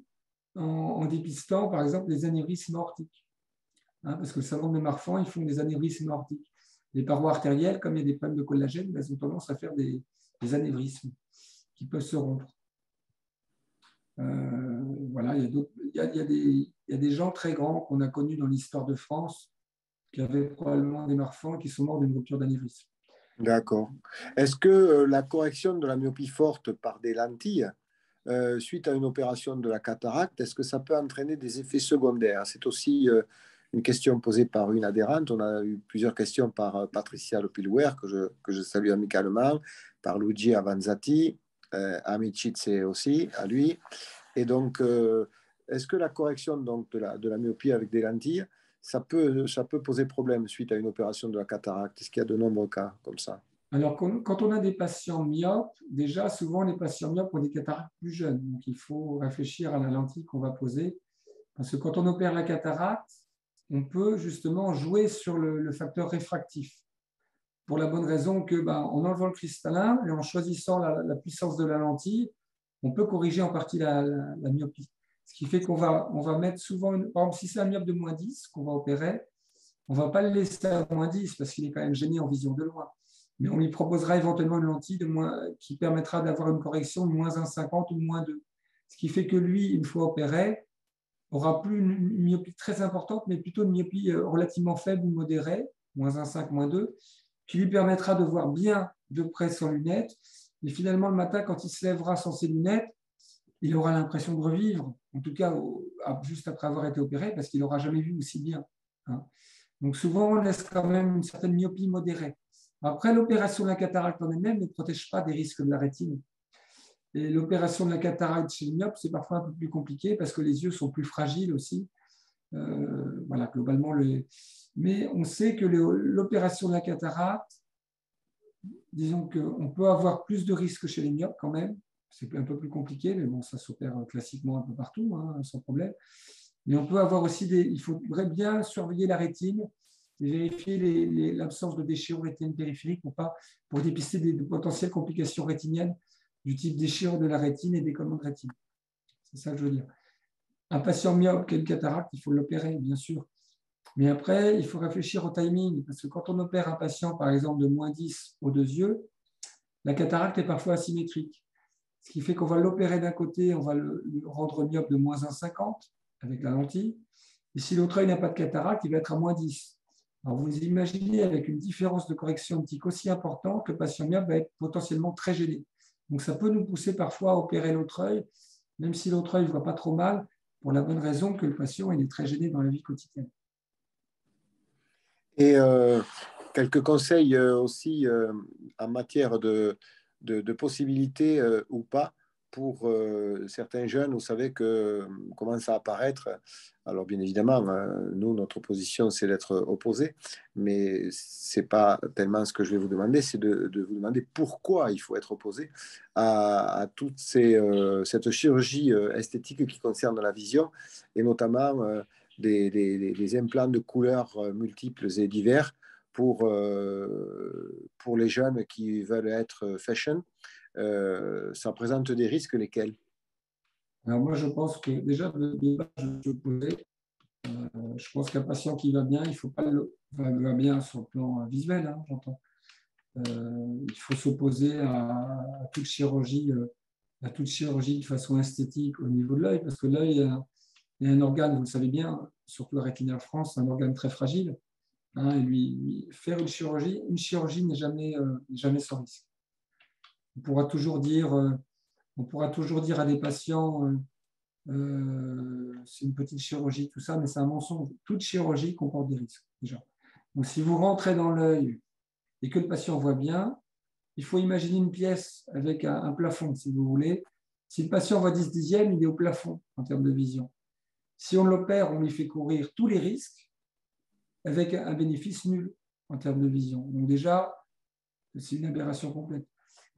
A: en, dépistant, par exemple, les anévrismes aortiques. Hein, parce que le syndrome de Marfan, ils font des anévrismes aortiques. Les parois artérielles, comme il y a des problèmes de collagène, elles ont tendance à faire des, anévrismes qui peuvent se rompre. Euh, voilà, il y, a des, gens très grands qu'on a connus dans l'histoire de France qui avaient probablement des marfans qui sont morts d'une rupture d'anévrisme.
B: D'accord. Est-ce que euh, la correction de la myopie forte par des lentilles, euh, suite à une opération de la cataracte, est-ce que ça peut entraîner des effets secondaires? C'est aussi une question posée par une adhérente. On a eu plusieurs questions par Patricia Lopilwer, que je, que je salue amicalement, par Luigi Avanzati, euh, aussi, à lui. Et donc, euh, est-ce que la correction donc, de, la, de la myopie avec des lentilles, ça peut, ça peut poser problème suite à une opération de la cataracte? Est-ce qu'il y a de nombreux cas comme ça?
A: Alors, quand on a des patients myopes, déjà, souvent, les patients myopes ont des cataractes plus jeunes. Donc, il faut réfléchir à la lentille qu'on va poser. Parce que quand on opère la cataracte, on peut justement jouer sur le facteur réfractif pour la bonne raison que, ben, en enlevant le cristallin et en choisissant la, puissance de la lentille, on peut corriger en partie la, myopie. Ce qui fait qu'on va, on va mettre souvent, une, par exemple, si c'est un myope de moins 10 qu'on va opérer, on ne va pas le laisser à moins 10 parce qu'il est quand même gêné en vision de loin. Mais on lui proposera éventuellement une lentille de moins, qui permettra d'avoir une correction de moins 1,50 ou moins 2. Ce qui fait que lui, une fois opéré, aura plus une myopie très importante, mais plutôt une myopie euh, relativement faible ou modérée, moins 1,5, moins 2, qui lui permettra de voir bien de près sans lunettes. Et finalement, le matin, quand il se lèvera sans ses lunettes, il aura l'impression de revivre, en tout cas juste après avoir été opéré, parce qu'il n'aura jamais vu aussi bien. Hein. Donc souvent, on laisse quand même une certaine myopie modérée. Après, l'opération de la cataracte en elle-même ne protège pas des risques de la rétine. L'opération de la cataracte chez le myope, c'est parfois un peu plus compliqué parce que les yeux sont plus fragiles aussi. Euh, voilà, globalement, le, mais on sait que l'opération de la cataracte, disons qu'on peut avoir plus de risques chez les myopes quand même. C'est un peu plus compliqué, mais bon, ça s'opère classiquement un peu partout, hein, sans problème. Mais on peut avoir aussi des. Il faudrait bien surveiller la rétine et vérifier l'absence de déchirure rétinienne périphérique pour, pas, pour dépister des, potentielles complications rétiniennes du type déchirure de la rétine et des de rétine. C'est ça que je veux dire. Un patient myope qui a une cataracte, il faut l'opérer, bien sûr. Mais après, il faut réfléchir au timing, parce que quand on opère un patient, par exemple, de moins 10 aux deux yeux, la cataracte est parfois asymétrique. Ce qui fait qu'on va l'opérer d'un côté, on va le rendre myope de moins 1,50 avec la lentille. Et si l'autre œil n'a pas de cataracte, il va être à moins 10. Alors vous imaginez avec une différence de correction optique aussi importante que le patient myope va être potentiellement très gêné. Donc ça peut nous pousser parfois à opérer l'autre œil, même si l'autre œil ne voit pas trop mal, pour la bonne raison que le patient est très gêné dans la vie quotidienne.
B: Et euh, quelques conseils euh, aussi euh, en matière de, de, possibilités ou pas pour certains jeunes, vous savez, que commence à apparaître. Alors, bien évidemment, nous, notre position, c'est d'être opposé, mais ce n'est pas tellement ce que je vais vous demander, c'est de, vous demander pourquoi il faut être opposé à, à toute ces, cette chirurgie esthétique qui concerne la vision, et notamment des, implants de couleurs euh, multiples et divers pour, euh, pour les jeunes qui veulent être fashion. Euh, ça présente des risques lesquels?
A: Alors moi, je pense que déjà, débat, je pense qu'un patient qui va bien, il faut pas le va bien sur le plan visuel, hein, j'entends. il faut s'opposer à, toute chirurgie, à toute chirurgie de façon esthétique au niveau de l'œil, parce que l'œil et un organe, vous le savez bien, surtout la rétine en France, un organe très fragile. Hein, et lui, faire une chirurgie, une chirurgie n'est jamais, euh, jamais sans risque. On pourra toujours dire, euh, on pourra toujours dire à des patients, euh, c'est une petite chirurgie, tout ça, mais c'est un mensonge. Toute chirurgie comporte des risques, déjà. Donc, si vous rentrez dans l'œil et que le patient voit bien, il faut imaginer une pièce avec un, plafond, si vous voulez. Si le patient voit 10 dixièmes, il est au plafond en termes de vision. Si on l'opère, on lui fait courir tous les risques avec un bénéfice nul en termes de vision. Donc déjà, c'est une aberration complète.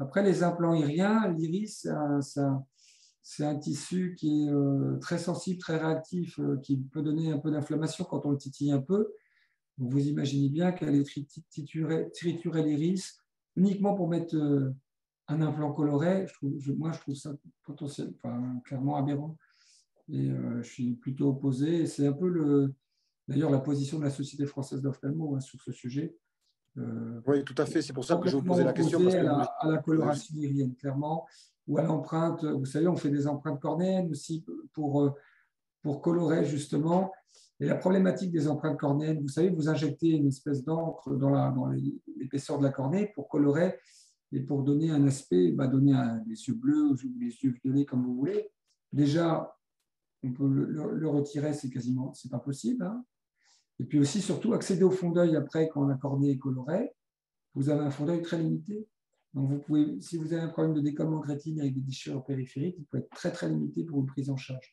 A: Après, les implants aériens, l'iris, c'est un, tissu qui est euh, très sensible, très réactif, euh, qui peut donner un peu d'inflammation quand on le titille un peu. vous imaginez bien qu'aller triturer, triturer l'iris uniquement pour mettre euh, un implant coloré, moi je trouve ça potentiel, clairement aberrant. Et je suis plutôt opposé. C'est un peu le, d'ailleurs la position de la Société française d'ophtalmo hein, sur ce sujet.
B: Euh, oui, tout à fait. C'est pour ça que je vous posais la question. Parce
A: à, la, à, la, coloration aérienne, clairement, ou à l'empreinte. Vous savez, on fait des empreintes cornéennes aussi pour, euh, pour colorer justement. Et la problématique des empreintes cornéennes, vous savez, vous injectez une espèce d'encre dans, dans l'épaisseur de la cornée pour colorer et pour donner un aspect, bah, donner un, les yeux bleus ou les yeux violets comme vous voulez. Déjà, on peut le, retirer, c'est quasiment, c'est pas possible. Hein. Et puis aussi, surtout, accéder au fond d'œil après, quand la cornée est colorée, vous avez un fond d'œil très limité. Donc, vous pouvez, si vous avez un problème de décollement de rétine avec des déchirures périphériques, il peut être très, très limité pour une prise en charge.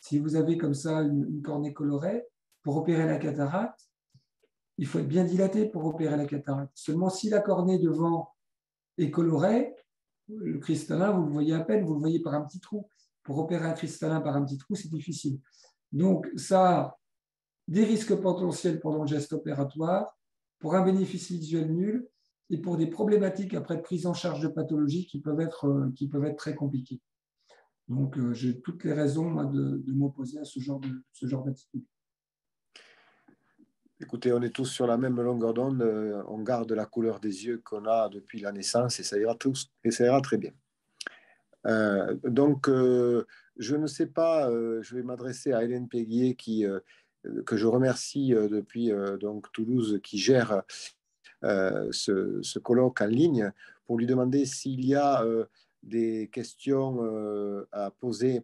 A: Si vous avez comme ça une, cornée colorée, pour opérer la cataracte, il faut être bien dilaté pour opérer la cataracte. Seulement si la cornée devant est colorée, le cristallin, vous le voyez à peine, vous le voyez par un petit trou. Pour opérer un cristallin par un petit trou, c'est difficile. Donc, ça, des risques potentiels pendant le geste opératoire, pour un bénéfice visuel nul et pour des problématiques après prise en charge de pathologies qui peuvent être, euh, qui peuvent être très compliquées. Donc, euh, j'ai toutes les raisons de, m'opposer à ce genre, d'attitude.
B: Écoutez, on est tous sur la même longueur d'onde. Euh, on garde la couleur des yeux qu'on a depuis la naissance et ça ira, tous, ça ira très bien. donc, je ne sais pas, je vais m'adresser à Hélène Péguier qui que je remercie euh, depuis euh, donc Toulouse qui gère ce, colloque en ligne pour lui demander s'il y a des questions à poser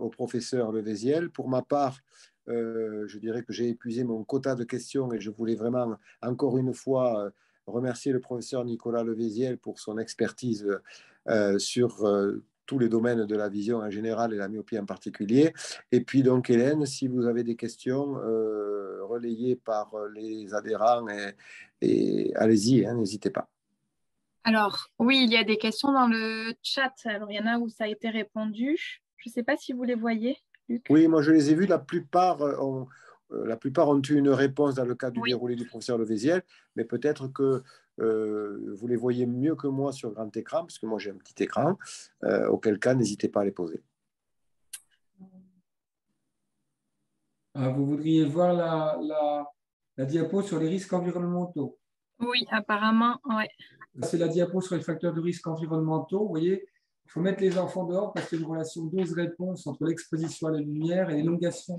B: au professeur Levéziel. Pour ma part, je dirais que j'ai épuisé mon quota de questions et je voulais vraiment encore une fois remercier le professeur Nicolas Levéziel pour son expertise sur tous les domaines de la vision en général et la myopie en particulier. Et puis donc Hélène, si vous avez des questions euh, relayées par les adhérents, et, allez-y, hein, n'hésitez pas.
C: Alors oui, il y a des questions dans le chat. Alors il y en a où ça a été répondu. Je ne sais pas si vous les voyez. Luc.
B: Oui, moi je les ai vus. La plupart euh, ont, euh, la plupart ont eu une réponse dans le cadre du déroulé du professeur Levéziel, mais peut-être que euh, vous les voyez mieux que moi sur grand écran, parce que moi j'ai un petit écran, euh, auquel cas n'hésitez pas à les poser.
A: Ah, vous voudriez voir la, la, la, diapo sur les risques environnementaux?
C: Oui, apparemment, oui.
A: C'est la diapo sur les facteurs de risque environnementaux. Vous voyez, il faut mettre les enfants dehors parce qu'il y a une relation dose-réponse entre l'exposition à la lumière et l'élongation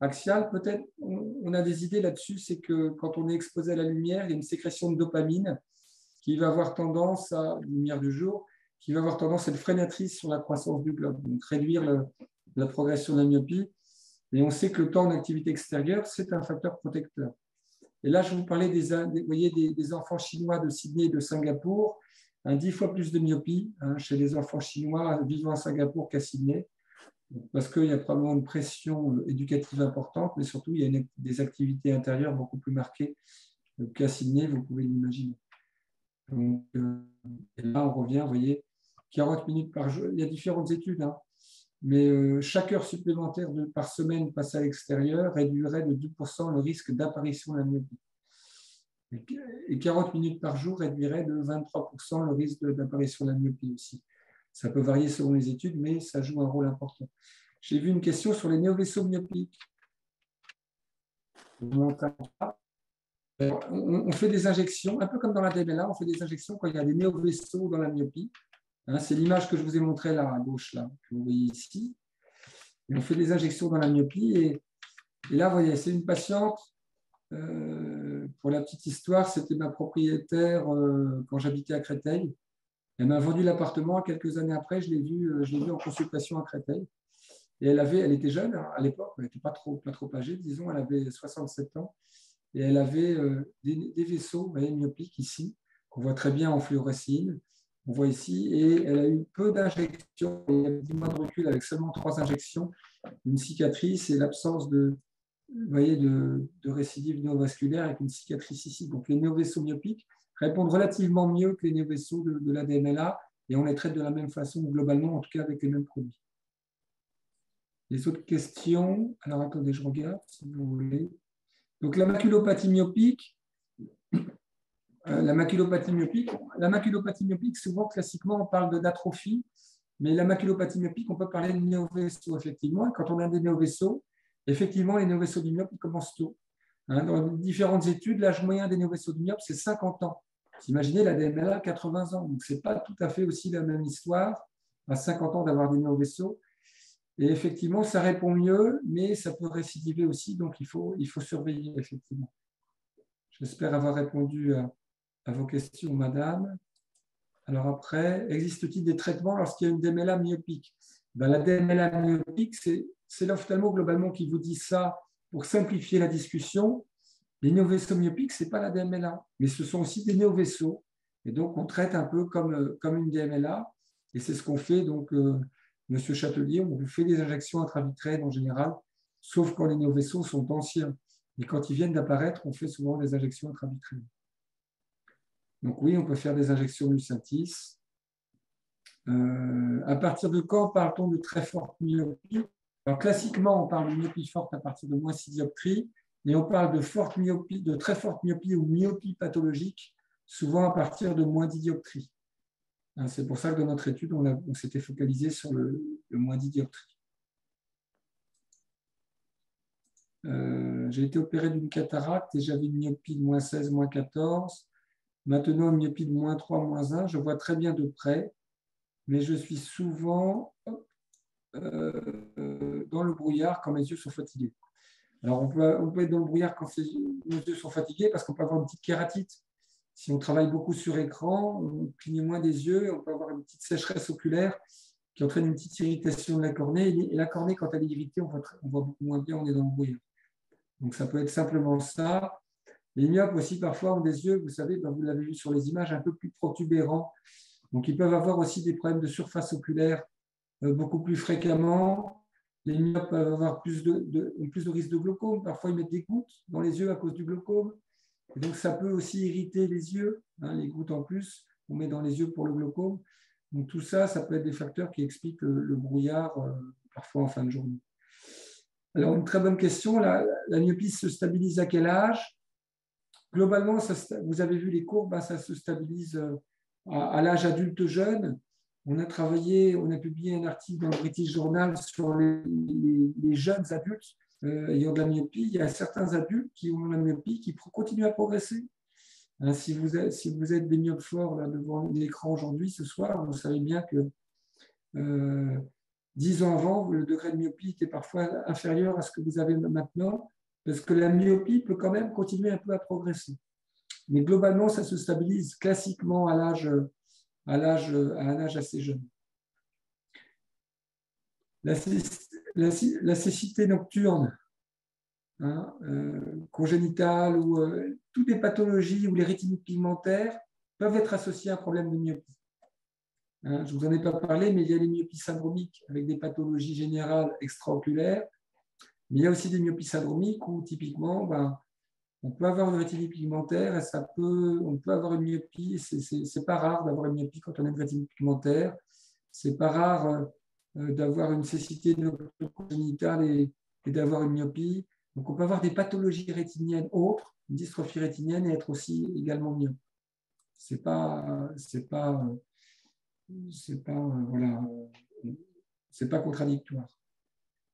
A: axial, peut-être on a des idées là-dessus, c'est que quand on est exposé à la lumière, il y a une sécrétion de dopamine qui va avoir tendance à, lumière du jour, qui va avoir tendance à être freinatrice sur la croissance du globe, donc réduire la progression de la myopie. Et on sait que le temps en activité extérieure, c'est un facteur protecteur. Et là, je vous parlais des, voyez, des, enfants chinois de Sydney et de Singapour, un dix fois plus de myopie hein, chez les enfants chinois vivant à Singapour qu'à Sydney parce qu'il y a probablement une pression euh, éducative importante, mais surtout il y a des activités intérieures beaucoup plus marquées qu'à Sydney, vous pouvez l'imaginer. Euh, là, on revient, vous voyez, 40 minutes par jour. Il y a différentes études, hein, mais euh, chaque heure supplémentaire par semaine passée à l'extérieur réduirait de 10% le risque d'apparition de la myopie. Et 40 minutes par jour réduirait de 23% le risque d'apparition de la myopie aussi. Ça peut varier selon les études, mais ça joue un rôle important. J'ai vu une question sur les néovaisseaux myopiques. On fait des injections, un peu comme dans la DMLA, on fait des injections quand il y a des néovaisseaux dans la myopie. Hein, c'est l'image que je vous ai montrée là, à gauche, là, que vous voyez ici. on fait des injections dans la myopie. Et, là, vous voyez, c'est une patiente. Euh, pour la petite histoire, c'était ma propriétaire euh, quand j'habitais à Créteil. Elle m'a vendu l'appartement. Quelques années après, je l'ai vu, euh, vu en consultation à Créteil. Et elle, avait, elle était jeune hein, à l'époque, elle n'était pas trop, pas trop âgée, disons, elle avait 67 ans. Et elle avait euh, des, vaisseaux myopiques ici, qu'on voit très bien en fluorescine. On voit ici, et elle a eu peu d'injections, il y a 10 mois de recul avec seulement trois injections, une cicatrice et l'absence de, voyez, de récidive néovasculaire avec une cicatrice ici. Donc les néovaisseaux myopiques répondent relativement mieux que les néovaisseaux de, de la et on les traite de la même façon globalement, en tout cas avec les mêmes produits. Les autres questions? Alors attendez, je regarde si vous voulez. Donc la maculopathie myopique, euh, la maculopathie myopique, la maculopathie myopique, souvent classiquement on parle d'atrophie, mais la maculopathie myopique, on peut parler de néovaisseaux effectivement. Quand on a des néovaisseaux, effectivement les néovaisseaux du myope commencent tôt. Hein, dans différentes études, l'âge moyen des néovaisseaux du myope c'est 50 ans. Imaginez la DMLA 80 ans, donc ce n'est pas tout à fait aussi la même histoire à 50 ans d'avoir des néovaisseaux. Et effectivement, ça répond mieux, mais ça peut récidiver aussi, donc il faut, il faut surveiller, effectivement. J'espère avoir répondu à, vos questions, madame. Alors après, existe-t-il des traitements lorsqu'il y a une DMLA myopique? Ben, La DMLA myopique, c'est l'ophtalmo globalement qui vous dit ça pour simplifier la discussion. Les néovaisseaux myopiques, ce n'est pas la DMLA, mais ce sont aussi des néovaisseaux. Et donc, on traite un peu comme, comme une DMLA. Et c'est ce qu'on fait donc, euh, Monsieur Châtelier, on fait des injections intravitrines en général, sauf quand les néovaisseaux sont anciens. Et quand ils viennent d'apparaître, on fait souvent des injections intravitrines. Donc oui, on peut faire des injections Lucentis. Euh, à partir de quand parle-t-on de très forte myopie? Alors classiquement, on parle de myopie forte à partir de moins 6 dioptries, et on parle de très forte myopie ou myopie pathologique, souvent à partir de moins 10 dioptries. Hein, c'est pour ça que dans notre étude, on, s'était focalisé sur le, moins 10 dioptries. Euh, j'ai été opéré d'une cataracte et j'avais une myopie de moins 16, moins 14. Maintenant, une myopie de moins 3, moins 1. Je vois très bien de près, mais je suis souvent euh, dans le brouillard quand mes yeux sont fatigués. Alors, on peut, on peut être dans le brouillard quand nos yeux sont fatigués parce qu'on peut avoir une petite kératite si on travaille beaucoup sur écran, on cligne moins des yeux, on peut avoir une petite sécheresse oculaire qui entraîne une petite irritation de la cornée. Et la cornée, quand elle est irritée, on voit, beaucoup moins bien, on est dans le brouillard. Donc ça peut être simplement ça. Les myopes aussi, parfois, ont des yeux, vous savez, ben, vous l'avez vu sur les images, un peu plus protubérants. Donc ils peuvent avoir aussi des problèmes de surface oculaire euh, beaucoup plus fréquemment. Les myopes peuvent avoir plus de, plus de risque de glaucome. Parfois, ils mettent des gouttes dans les yeux à cause du glaucome donc, ça peut aussi irriter les yeux, hein, les gouttes en plus, on met dans les yeux pour le glaucome. Donc, tout ça, ça peut être des facteurs qui expliquent le, brouillard, euh, parfois en fin de journée. Alors, une très bonne question. La, myopie se stabilise à quel âge? Globalement, vous avez vu les courbes, hein, ça se stabilise euh, à, l'âge adulte jeune. On a travaillé, on a publié un article dans le British Journal sur les jeunes adultes euh, ayant de la myopie, il y a certains adultes qui ont de la myopie qui continuent à progresser. Hein, si, vous êtes, vous êtes des myopes forts devant l'écran aujourd'hui, ce soir, vous savez bien que euh, dix ans avant, le degré de myopie était parfois inférieur à ce que vous avez maintenant, parce que la myopie peut quand même continuer un peu à progresser. Mais globalement, ça se stabilise classiquement à l'âge à, l'âge, un âge assez jeune. La, la, cécité nocturne, hein, euh, congénitale, ou euh, toutes les pathologies ou les rétinites pigmentaires peuvent être associées à un problème de myopie. Hein, je ne vous en ai pas parlé, mais il y a les myopies syndromiques avec des pathologies générales extraoculaires. Mais il y a aussi des myopies syndromiques où typiquement, ben, on peut avoir une rétinite pigmentaire et ça peut, on peut avoir une myopie. C'est pas rare d'avoir une myopie quand on a une rétinite pigmentaire. C'est pas rare euh, euh, d'avoir une cécité congénitale et, et d'avoir une myopie. Donc, on peut avoir des pathologies rétiniennes autres, une dystrophie rétinienne, et être aussi également myope. C'est pas, c'est pas, c'est pas, voilà, c'est pas contradictoire.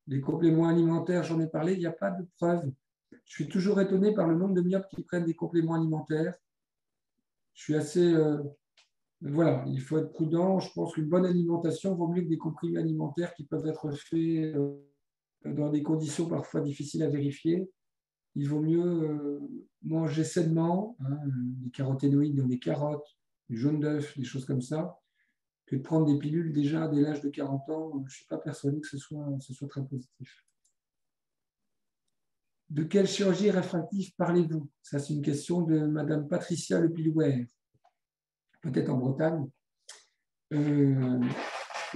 A: Les compléments alimentaires, j'en ai parlé, il n'y a pas de preuve. Je suis toujours étonné par le nombre de myopes qui prennent des compléments alimentaires. Je suis assez, euh, voilà, il faut être prudent. Je pense qu'une bonne alimentation vaut mieux que des comprimés alimentaires qui peuvent être faits euh, dans des conditions parfois difficiles à vérifier. Il vaut mieux euh, manger sainement, hein, des caroténoïdes dans des carottes, du jaune d'œuf, des choses comme ça, que de prendre des pilules déjà dès l'âge de 40 ans. Je ne suis pas persuadé que ce soit, ce soit très positif. De quelle chirurgie réfractive parlez-vous? Ça, c'est une question de Madame Patricia Lepilouer, peut-être en Bretagne, euh,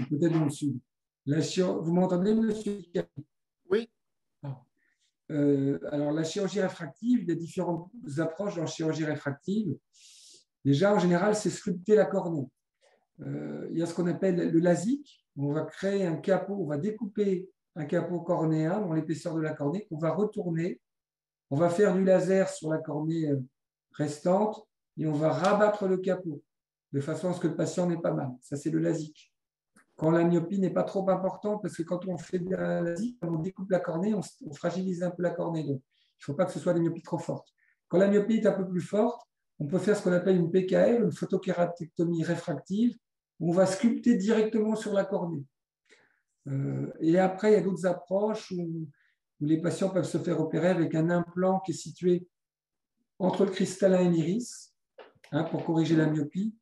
A: peut-être dans le sud. Vous m'entendez, monsieur
B: Oui.
A: Ah. Euh, alors, la chirurgie réfractive, il y a différentes approches dans la chirurgie réfractive. Déjà, en général, c'est sculpter la cornée. Euh, il y a ce qu'on appelle le LASIK. On va créer un capot, on va découper un capot cornéen dans l'épaisseur de la cornée qu'on va retourner. On va faire du laser sur la cornée euh, restante et on va rabattre le capot de façon à ce que le patient n'ait pas mal. Ça, c'est le LASIK. Quand la myopie n'est pas trop importante, parce que quand on fait de la LASIK, on découpe la cornée, on, fragilise un peu la cornée. Il ne faut pas que ce soit des myopies trop fortes. Quand la myopie est un peu plus forte, on peut faire ce qu'on appelle une PKR, une photokératectomie réfractive, où on va sculpter directement sur la cornée. Euh, et après, il y a d'autres approches où, les patients peuvent se faire opérer avec un implant qui est situé entre le cristallin et l'iris hein, pour corriger la myopie.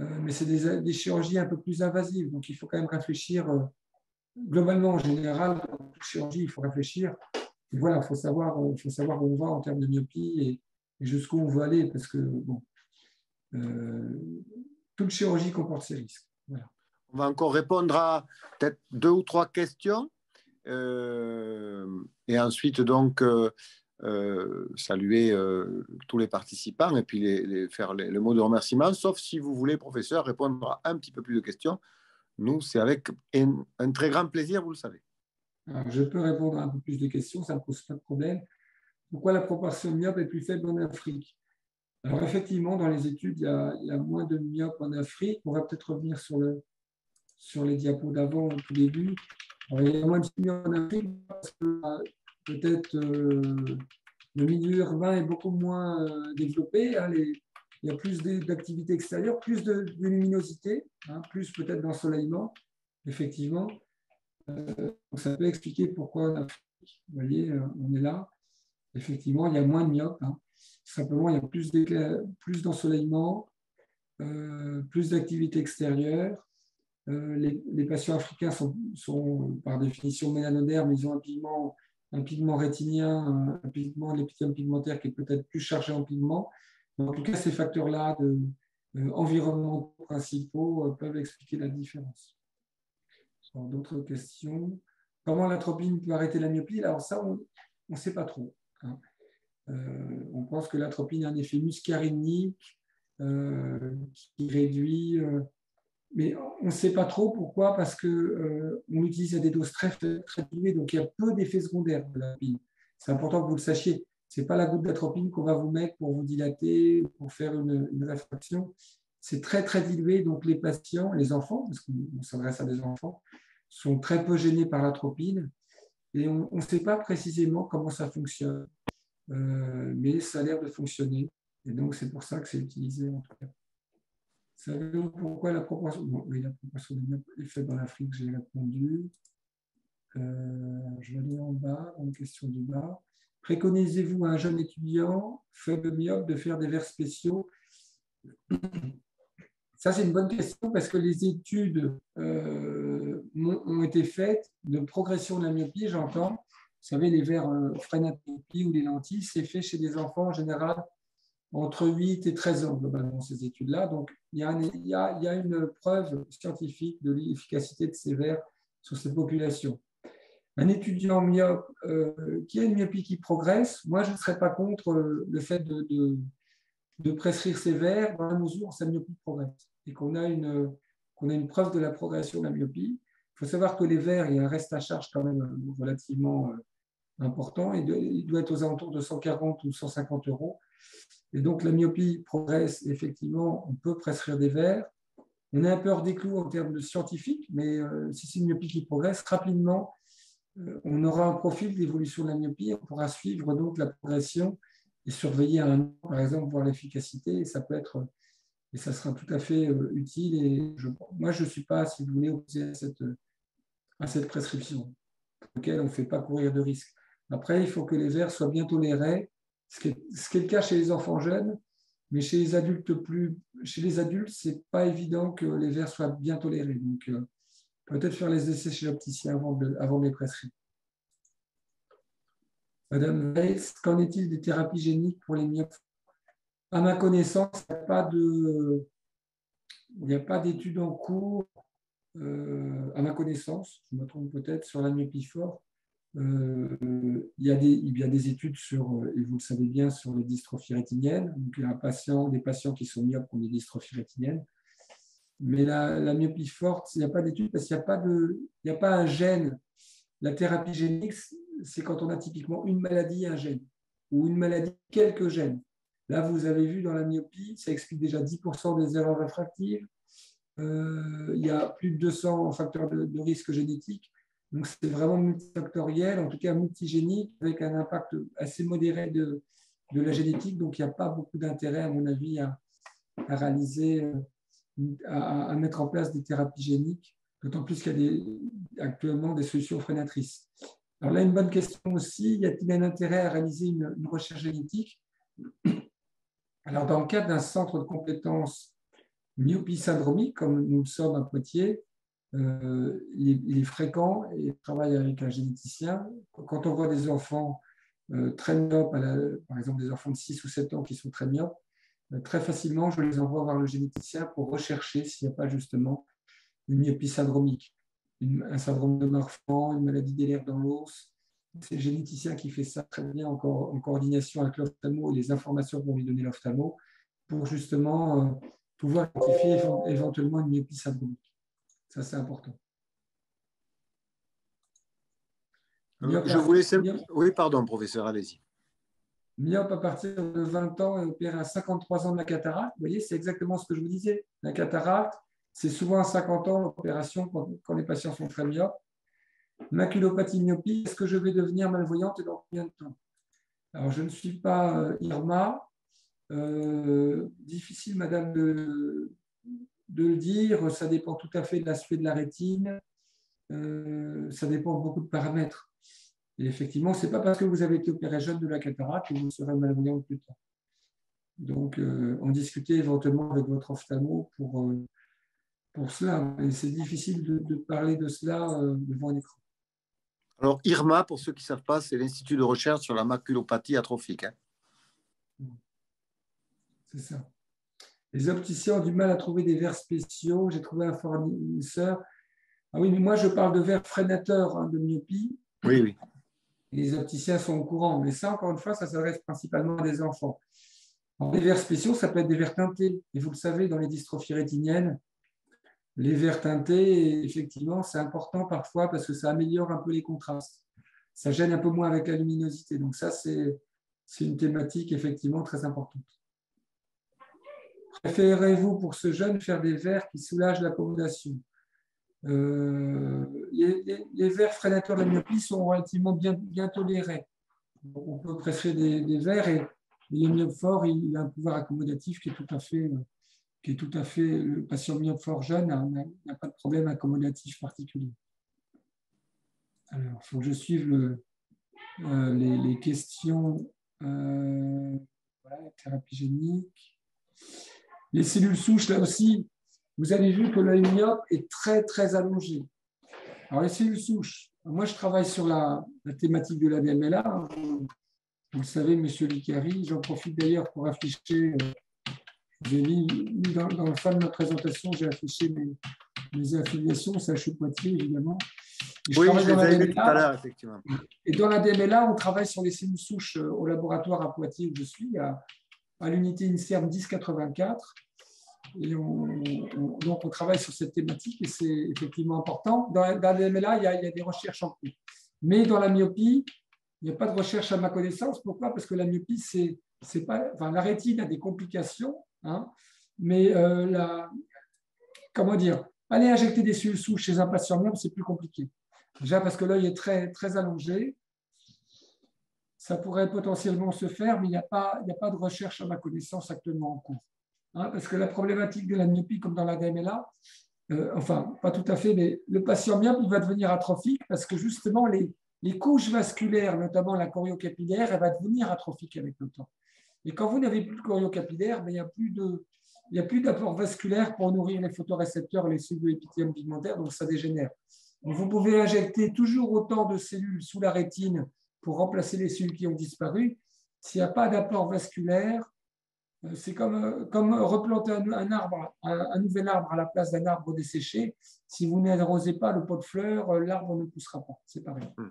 A: Euh, mais c'est des, chirurgies un peu plus invasives, donc il faut quand même réfléchir. Euh, globalement, en général, toute chirurgie, il faut réfléchir. voilà, il faut savoir, faut savoir où on va en termes de myopie et, jusqu'où on veut aller, parce que toute chirurgie comporte ses risques. Voilà.
B: On va encore répondre à peut-être deux ou trois questions. Euh, et ensuite, donc, euh, euh, saluer tous les participants et puis les, faire le mot de remerciement, sauf si vous voulez, professeur, répondre à un petit peu plus de questions. Nous, c'est avec un, très grand plaisir, vous le savez.
A: je peux répondre à un peu plus de questions, ça ne pose pas de problème. Pourquoi la proportion de est plus faible en Afrique? Alors, effectivement, dans les études, il y, a, il y a moins de myopes en Afrique. On va peut-être revenir sur le, sur les diapos d'avant au tout début. il y a moins de en Afrique parce que euh, peut-être euh, le milieu urbain est beaucoup moins euh, développé. Hein, il y a plus d'activité extérieure, plus de, luminosité, hein, plus peut-être d'ensoleillement, effectivement. ça peut expliquer pourquoi en Afrique, vous voyez, on est là. Effectivement, il y a moins de myopes. Hein. Simplement, il y a plus d'ensoleillement, plus d'activité extérieure, euh, les, patients africains sont, par définition mélanodermes, ils ont un pigment, un pigment rétinien, un pigment, l'épithélium pigmentaire qui est peut-être plus chargé en pigment. En tout cas, ces facteurs-là euh, environnementaux principaux euh, peuvent expliquer la différence. D'autres questions Comment l'atropine peut arrêter la myopie? Alors ça, on ne sait pas trop. Hein. on pense que l'atropine a un effet muscarinique qui réduit mais on ne sait pas trop pourquoi, parce qu'on euh, utilise à des doses très, très diluées, donc il y a peu d'effets secondaires de la. C'est important que vous le sachiez. Ce n'est pas la goutte d'atropine qu'on va vous mettre pour vous dilater, pour faire une, réfraction. C'est très, très dilué, donc les patients, les enfants, parce qu'on s'adresse à des enfants, sont très peu gênés par l'atropine, et on ne sait pas précisément comment ça fonctionne, euh, mais ça a l'air de fonctionner, et donc c'est pour ça que c'est utilisé en tout cas. Savez-vous pourquoi la proportion, oui, la proportion est faible en Afrique J'ai répondu. Euh, je vais aller en bas, en question du bas. Préconisez-vous à un jeune étudiant faible myope de faire des verres spéciaux? Ça, c'est une bonne question parce que les études euh, ont été faites de progression de la myopie, j'entends. Vous savez, les verres euh, ou les lentilles, c'est fait chez des enfants en général entre 8 et 13 ans, globalement, ces études-là. Donc, il y, a une preuve scientifique de l'efficacité de ces verres sur cette population. Un étudiant myope euh, qui a une myopie qui progresse, moi, je ne serais pas contre euh, le fait de, prescrire ces verres dans la mesure où sa myopie progresse et qu'on a, une, a une preuve de la progression de la myopie. Il faut savoir que les verres, il y a un reste à charge quand même euh, relativement important. Il doit être aux alentours de 140 ou 150 euros. Et donc la myopie progresse, effectivement, on peut prescrire des verres. On est un peu hors des clous en termes de scientifiques, mais euh, si c'est une myopie qui progresse rapidement, euh, on aura un profil d'évolution de la myopie, on pourra suivre donc la progression et surveiller un an, par exemple, voir l'efficacité, et ça peut être, et ça sera tout à fait euh, utile. Et moi, je ne suis pas, si vous voulez, opposé à cette, à cette prescription, pour laquelle on ne fait pas courir de risque. Après, il faut que les verres soient bien tolérés ce qui, est, le cas chez les enfants jeunes, Mais chez les adultes, plus, chez les adultes, c'est pas évident que les verres soient bien tolérés. Donc, euh, peut-être faire les essais chez l'opticien avant de, avant les prescrire. Madame Weiss, qu'en est-il des thérapies géniques pour les myopes? À ma connaissance, il n'y a pas de, d'études en cours, euh, à ma connaissance, je me trompe peut-être, sur la myopie forte. Euh, il, y a des, il y a des études sur, et vous le savez bien, sur les dystrophies rétiniennes. Donc, il y a un patient, des patients qui sont myopes ont des dystrophies rétiniennes. Mais la, myopie forte, il n'y a pas d'études parce qu'il n'y a, pas de, a pas un gène. La thérapie génique, c'est quand on a typiquement une maladie un gène, ou une maladie, quelques gènes. Là, vous avez vu dans la myopie, ça explique déjà 10% des erreurs réfractives. Euh, il y a plus de 200 facteurs de, risque génétique. Donc, c'est vraiment multifactoriel, en tout cas multigénique, avec un impact assez modéré de, la génétique. Donc, il n'y a pas beaucoup d'intérêt, à mon avis, à, réaliser, euh, à, mettre en place des thérapies géniques, d'autant plus qu'il y a actuellement des solutions freinatrices. Alors là, une bonne question aussi, y a-t-il un intérêt à réaliser une, une recherche génétique? Alors, dans le cadre d'un centre de compétences myopie syndromique, comme nous le sommes à Poitiers, euh, il, est, fréquent et travaille avec un généticien. Quand on voit des enfants euh, très myopes, par exemple des enfants de 6 ou 7 ans qui sont très myopes, euh, très facilement, je les envoie voir le généticien pour rechercher s'il n'y a pas justement une myopie syndromique, un syndrome de Marfan, une maladie des lèvres dans l'os, c'est le généticien qui fait ça très bien en, en coordination avec l'ophtalmo et les informations que vont lui donner l'ophtalmo pour justement pouvoir identifier éventuellement une myopie syndromique. Ça, c'est important.
B: Je voulais... Oui, pardon, professeur, allez-y.
A: Myope à partir de 20 ans et opéré à 53 ans de la cataracte. Vous voyez, c'est exactement ce que je vous disais. La cataracte, c'est souvent à 50 ans l'opération quand, quand, les patients sont très myopes. Maculopathie myopie, est-ce que je vais devenir malvoyante et dans combien de temps? Alors, je ne suis pas euh, Irma. Euh, difficile, madame, de, le dire. Ça dépend tout à fait de l'aspect de la rétine. Euh, ça dépend de beaucoup de paramètres. Et effectivement, ce n'est pas parce que vous avez été opéré jeune de la cataracte que vous serez malvoyant plus tard. Donc, en discuter éventuellement avec votre ophtalmo pour, pour cela. Et c'est difficile de, de, parler de cela devant un écran.
B: Alors, IRMA, pour ceux qui ne savent pas, c'est l'Institut de recherche sur la maculopathie atrophique. Hein.
A: C'est ça. Les opticiens ont du mal à trouver des verres spéciaux. J'ai trouvé un fournisseur. Ah oui, mais moi, je parle de verres freinateurs hein, de myopie.
B: Oui, oui.
A: les opticiens sont au courant. Mais ça, encore une fois, ça s'adresse principalement à des enfants. les verres spéciaux, ça peut être des verres teintés. Et vous le savez, dans les dystrophies rétiniennes, les verts teintés, effectivement, c'est important parfois parce que ça améliore un peu les contrastes. Ça gêne un peu moins avec la luminosité. Donc ça, c'est une thématique effectivement très importante. Préférez-vous pour ce jeune faire des verres qui soulagent l'accommodation? Euh, les, verres freinateurs de myopie sont relativement bien, tolérés. on peut presser des, des verres et, le myope fort, il a un pouvoir accommodatif qui est tout à fait qui est tout à fait, le patient myope fort jeune n'a pas de problème accommodatif particulier. Alors, il faut que je suive euh, les, questions. Euh, thérapie génique. Les cellules souches, là aussi, vous avez vu que l'œil myope est très, très allongé. Alors, les cellules souches, moi, je travaille sur la, thématique de la DMLA. Vous le savez, monsieur Licari, j'en profite d'ailleurs pour afficher euh, j'ai mis, dans, dans, le fin de ma présentation, j'ai affiché mes, affiliations, ça je Poitiers évidemment.
B: oui, je les ai tout à l'heure, effectivement.
A: Et dans la DMLA, on travaille sur les cellules souches euh, au laboratoire à Poitiers où je suis, à, à l'unité INSERM 1084. Et on, donc, on travaille sur cette thématique et c'est effectivement important. Dans, DMLA, il y, a, des recherches en cours. Mais dans la myopie, il n'y a pas de recherche à ma connaissance. Pourquoi? Parce que la myopie, c'est, pas, enfin, la rétine a des complications Hein. Mais euh, la, comment dire, aller injecter des cellules souches chez un patient myope, c'est plus compliqué. Déjà parce que l'œil est très, très allongé. Ça pourrait potentiellement se faire, mais il n'y a, a pas de recherche à ma connaissance actuellement en cours. Hein, parce que la problématique de la myopie, comme dans la DMLA, euh, enfin, pas tout à fait, mais le patient myope, il va devenir atrophique parce que justement, les, couches vasculaires, notamment la choriocapillaire, elle va devenir atrophique avec le temps. Et quand vous n'avez plus de courrier capillaire, ben, il n'y a plus d'apport vasculaire pour nourrir les photorécepteurs, les cellules épithélium pigmentaire, donc ça dégénère. vous pouvez injecter toujours autant de cellules sous la rétine pour remplacer les cellules qui ont disparu. S'il n'y a pas d'apport vasculaire, c'est comme, euh, comme replanter un, arbre, un, nouvel arbre à la place d'un arbre desséché. Si vous n'arrosez pas le pot de fleurs, euh, l'arbre ne poussera pas. C'est pareil. Hmm.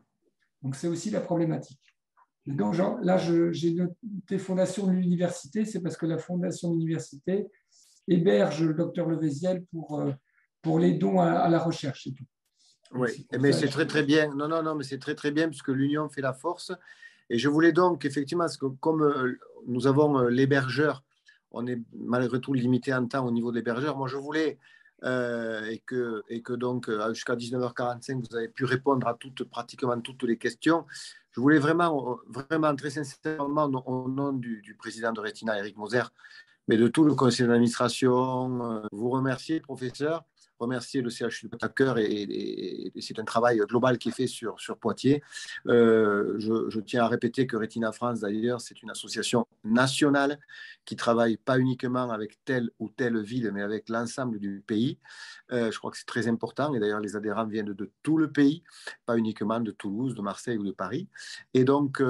A: Donc c'est aussi la problématique. donc là, j'ai noté fondation de l'université, c'est parce que la fondation de l'université héberge le docteur Levéziel pour, euh, pour les dons à, la recherche et tout.
B: Oui, mais c'est très très bien. Non, non, non, mais c'est très très bien puisque l'union fait la force. Et je voulais donc effectivement, parce que comme euh, nous avons euh, l'hébergeur, on est malgré tout limité en temps au niveau de l'hébergeur. Moi, je voulais et, que, et que donc jusqu'à 19h45, vous avez pu répondre à toutes, pratiquement toutes les questions. Je voulais vraiment, vraiment très sincèrement, au nom du, du président de Retina, Eric Moser, mais de tout le conseil d'administration. Euh, vous remercier, professeur, remercier le CHU de cœur et, c'est un travail global qui est fait sur, sur Poitiers. Euh, je, tiens à répéter que Retina France, d'ailleurs, c'est une association nationale qui travaille pas uniquement avec telle ou telle ville, mais avec l'ensemble du pays. Euh, je crois que c'est très important et d'ailleurs, les adhérents viennent de tout le pays, pas uniquement de Toulouse, de Marseille ou de Paris. Et donc,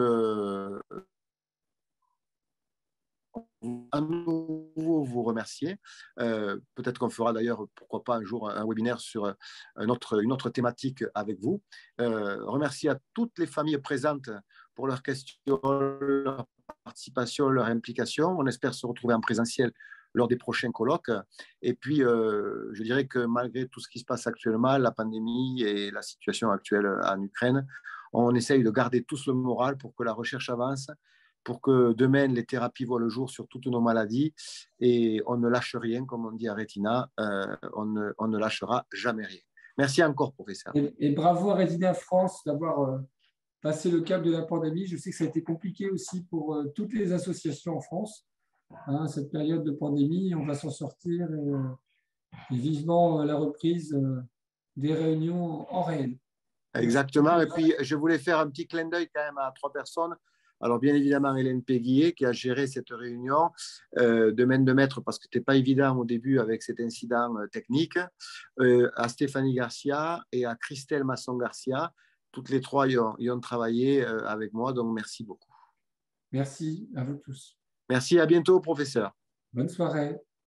B: à nouveau vous remercier. Euh, peut-être qu'on fera d'ailleurs, pourquoi pas un jour, un webinaire sur autre, une autre thématique avec vous. Euh, remercier à toutes les familles présentes pour leurs questions, leur participation, leur implication. On espère se retrouver en présentiel lors des prochains colloques. Et puis, euh, je dirais que malgré tout ce qui se passe actuellement, la pandémie et la situation actuelle en Ukraine, on essaye de garder tous le moral pour que la recherche avance pour que demain les thérapies voient le jour sur toutes nos maladies et on ne lâche rien, comme on dit à Retina, euh, on, ne, on, ne, lâchera jamais rien. Merci encore, professeur.
A: Et, bravo à Retina France d'avoir euh, passé le cap de la pandémie. Je sais que ça a été compliqué aussi pour euh, toutes les associations en France, hein, cette période de pandémie. On va s'en sortir et, et vivement la reprise des réunions en réel.
B: Exactement. Et puis, je voulais faire un petit clin d'œil quand même à trois personnes. Alors, bien évidemment, Hélène Péguier qui a géré cette réunion euh, de main de maître parce que ce n'était pas évident au début avec cet incident euh, technique, euh, à Stéphanie Garcia et à Christelle Masson-Garcia. Toutes les trois y ont, y ont travaillé avec moi, donc merci beaucoup.
A: Merci à vous tous.
B: Merci, à bientôt, professeur.
A: Bonne soirée.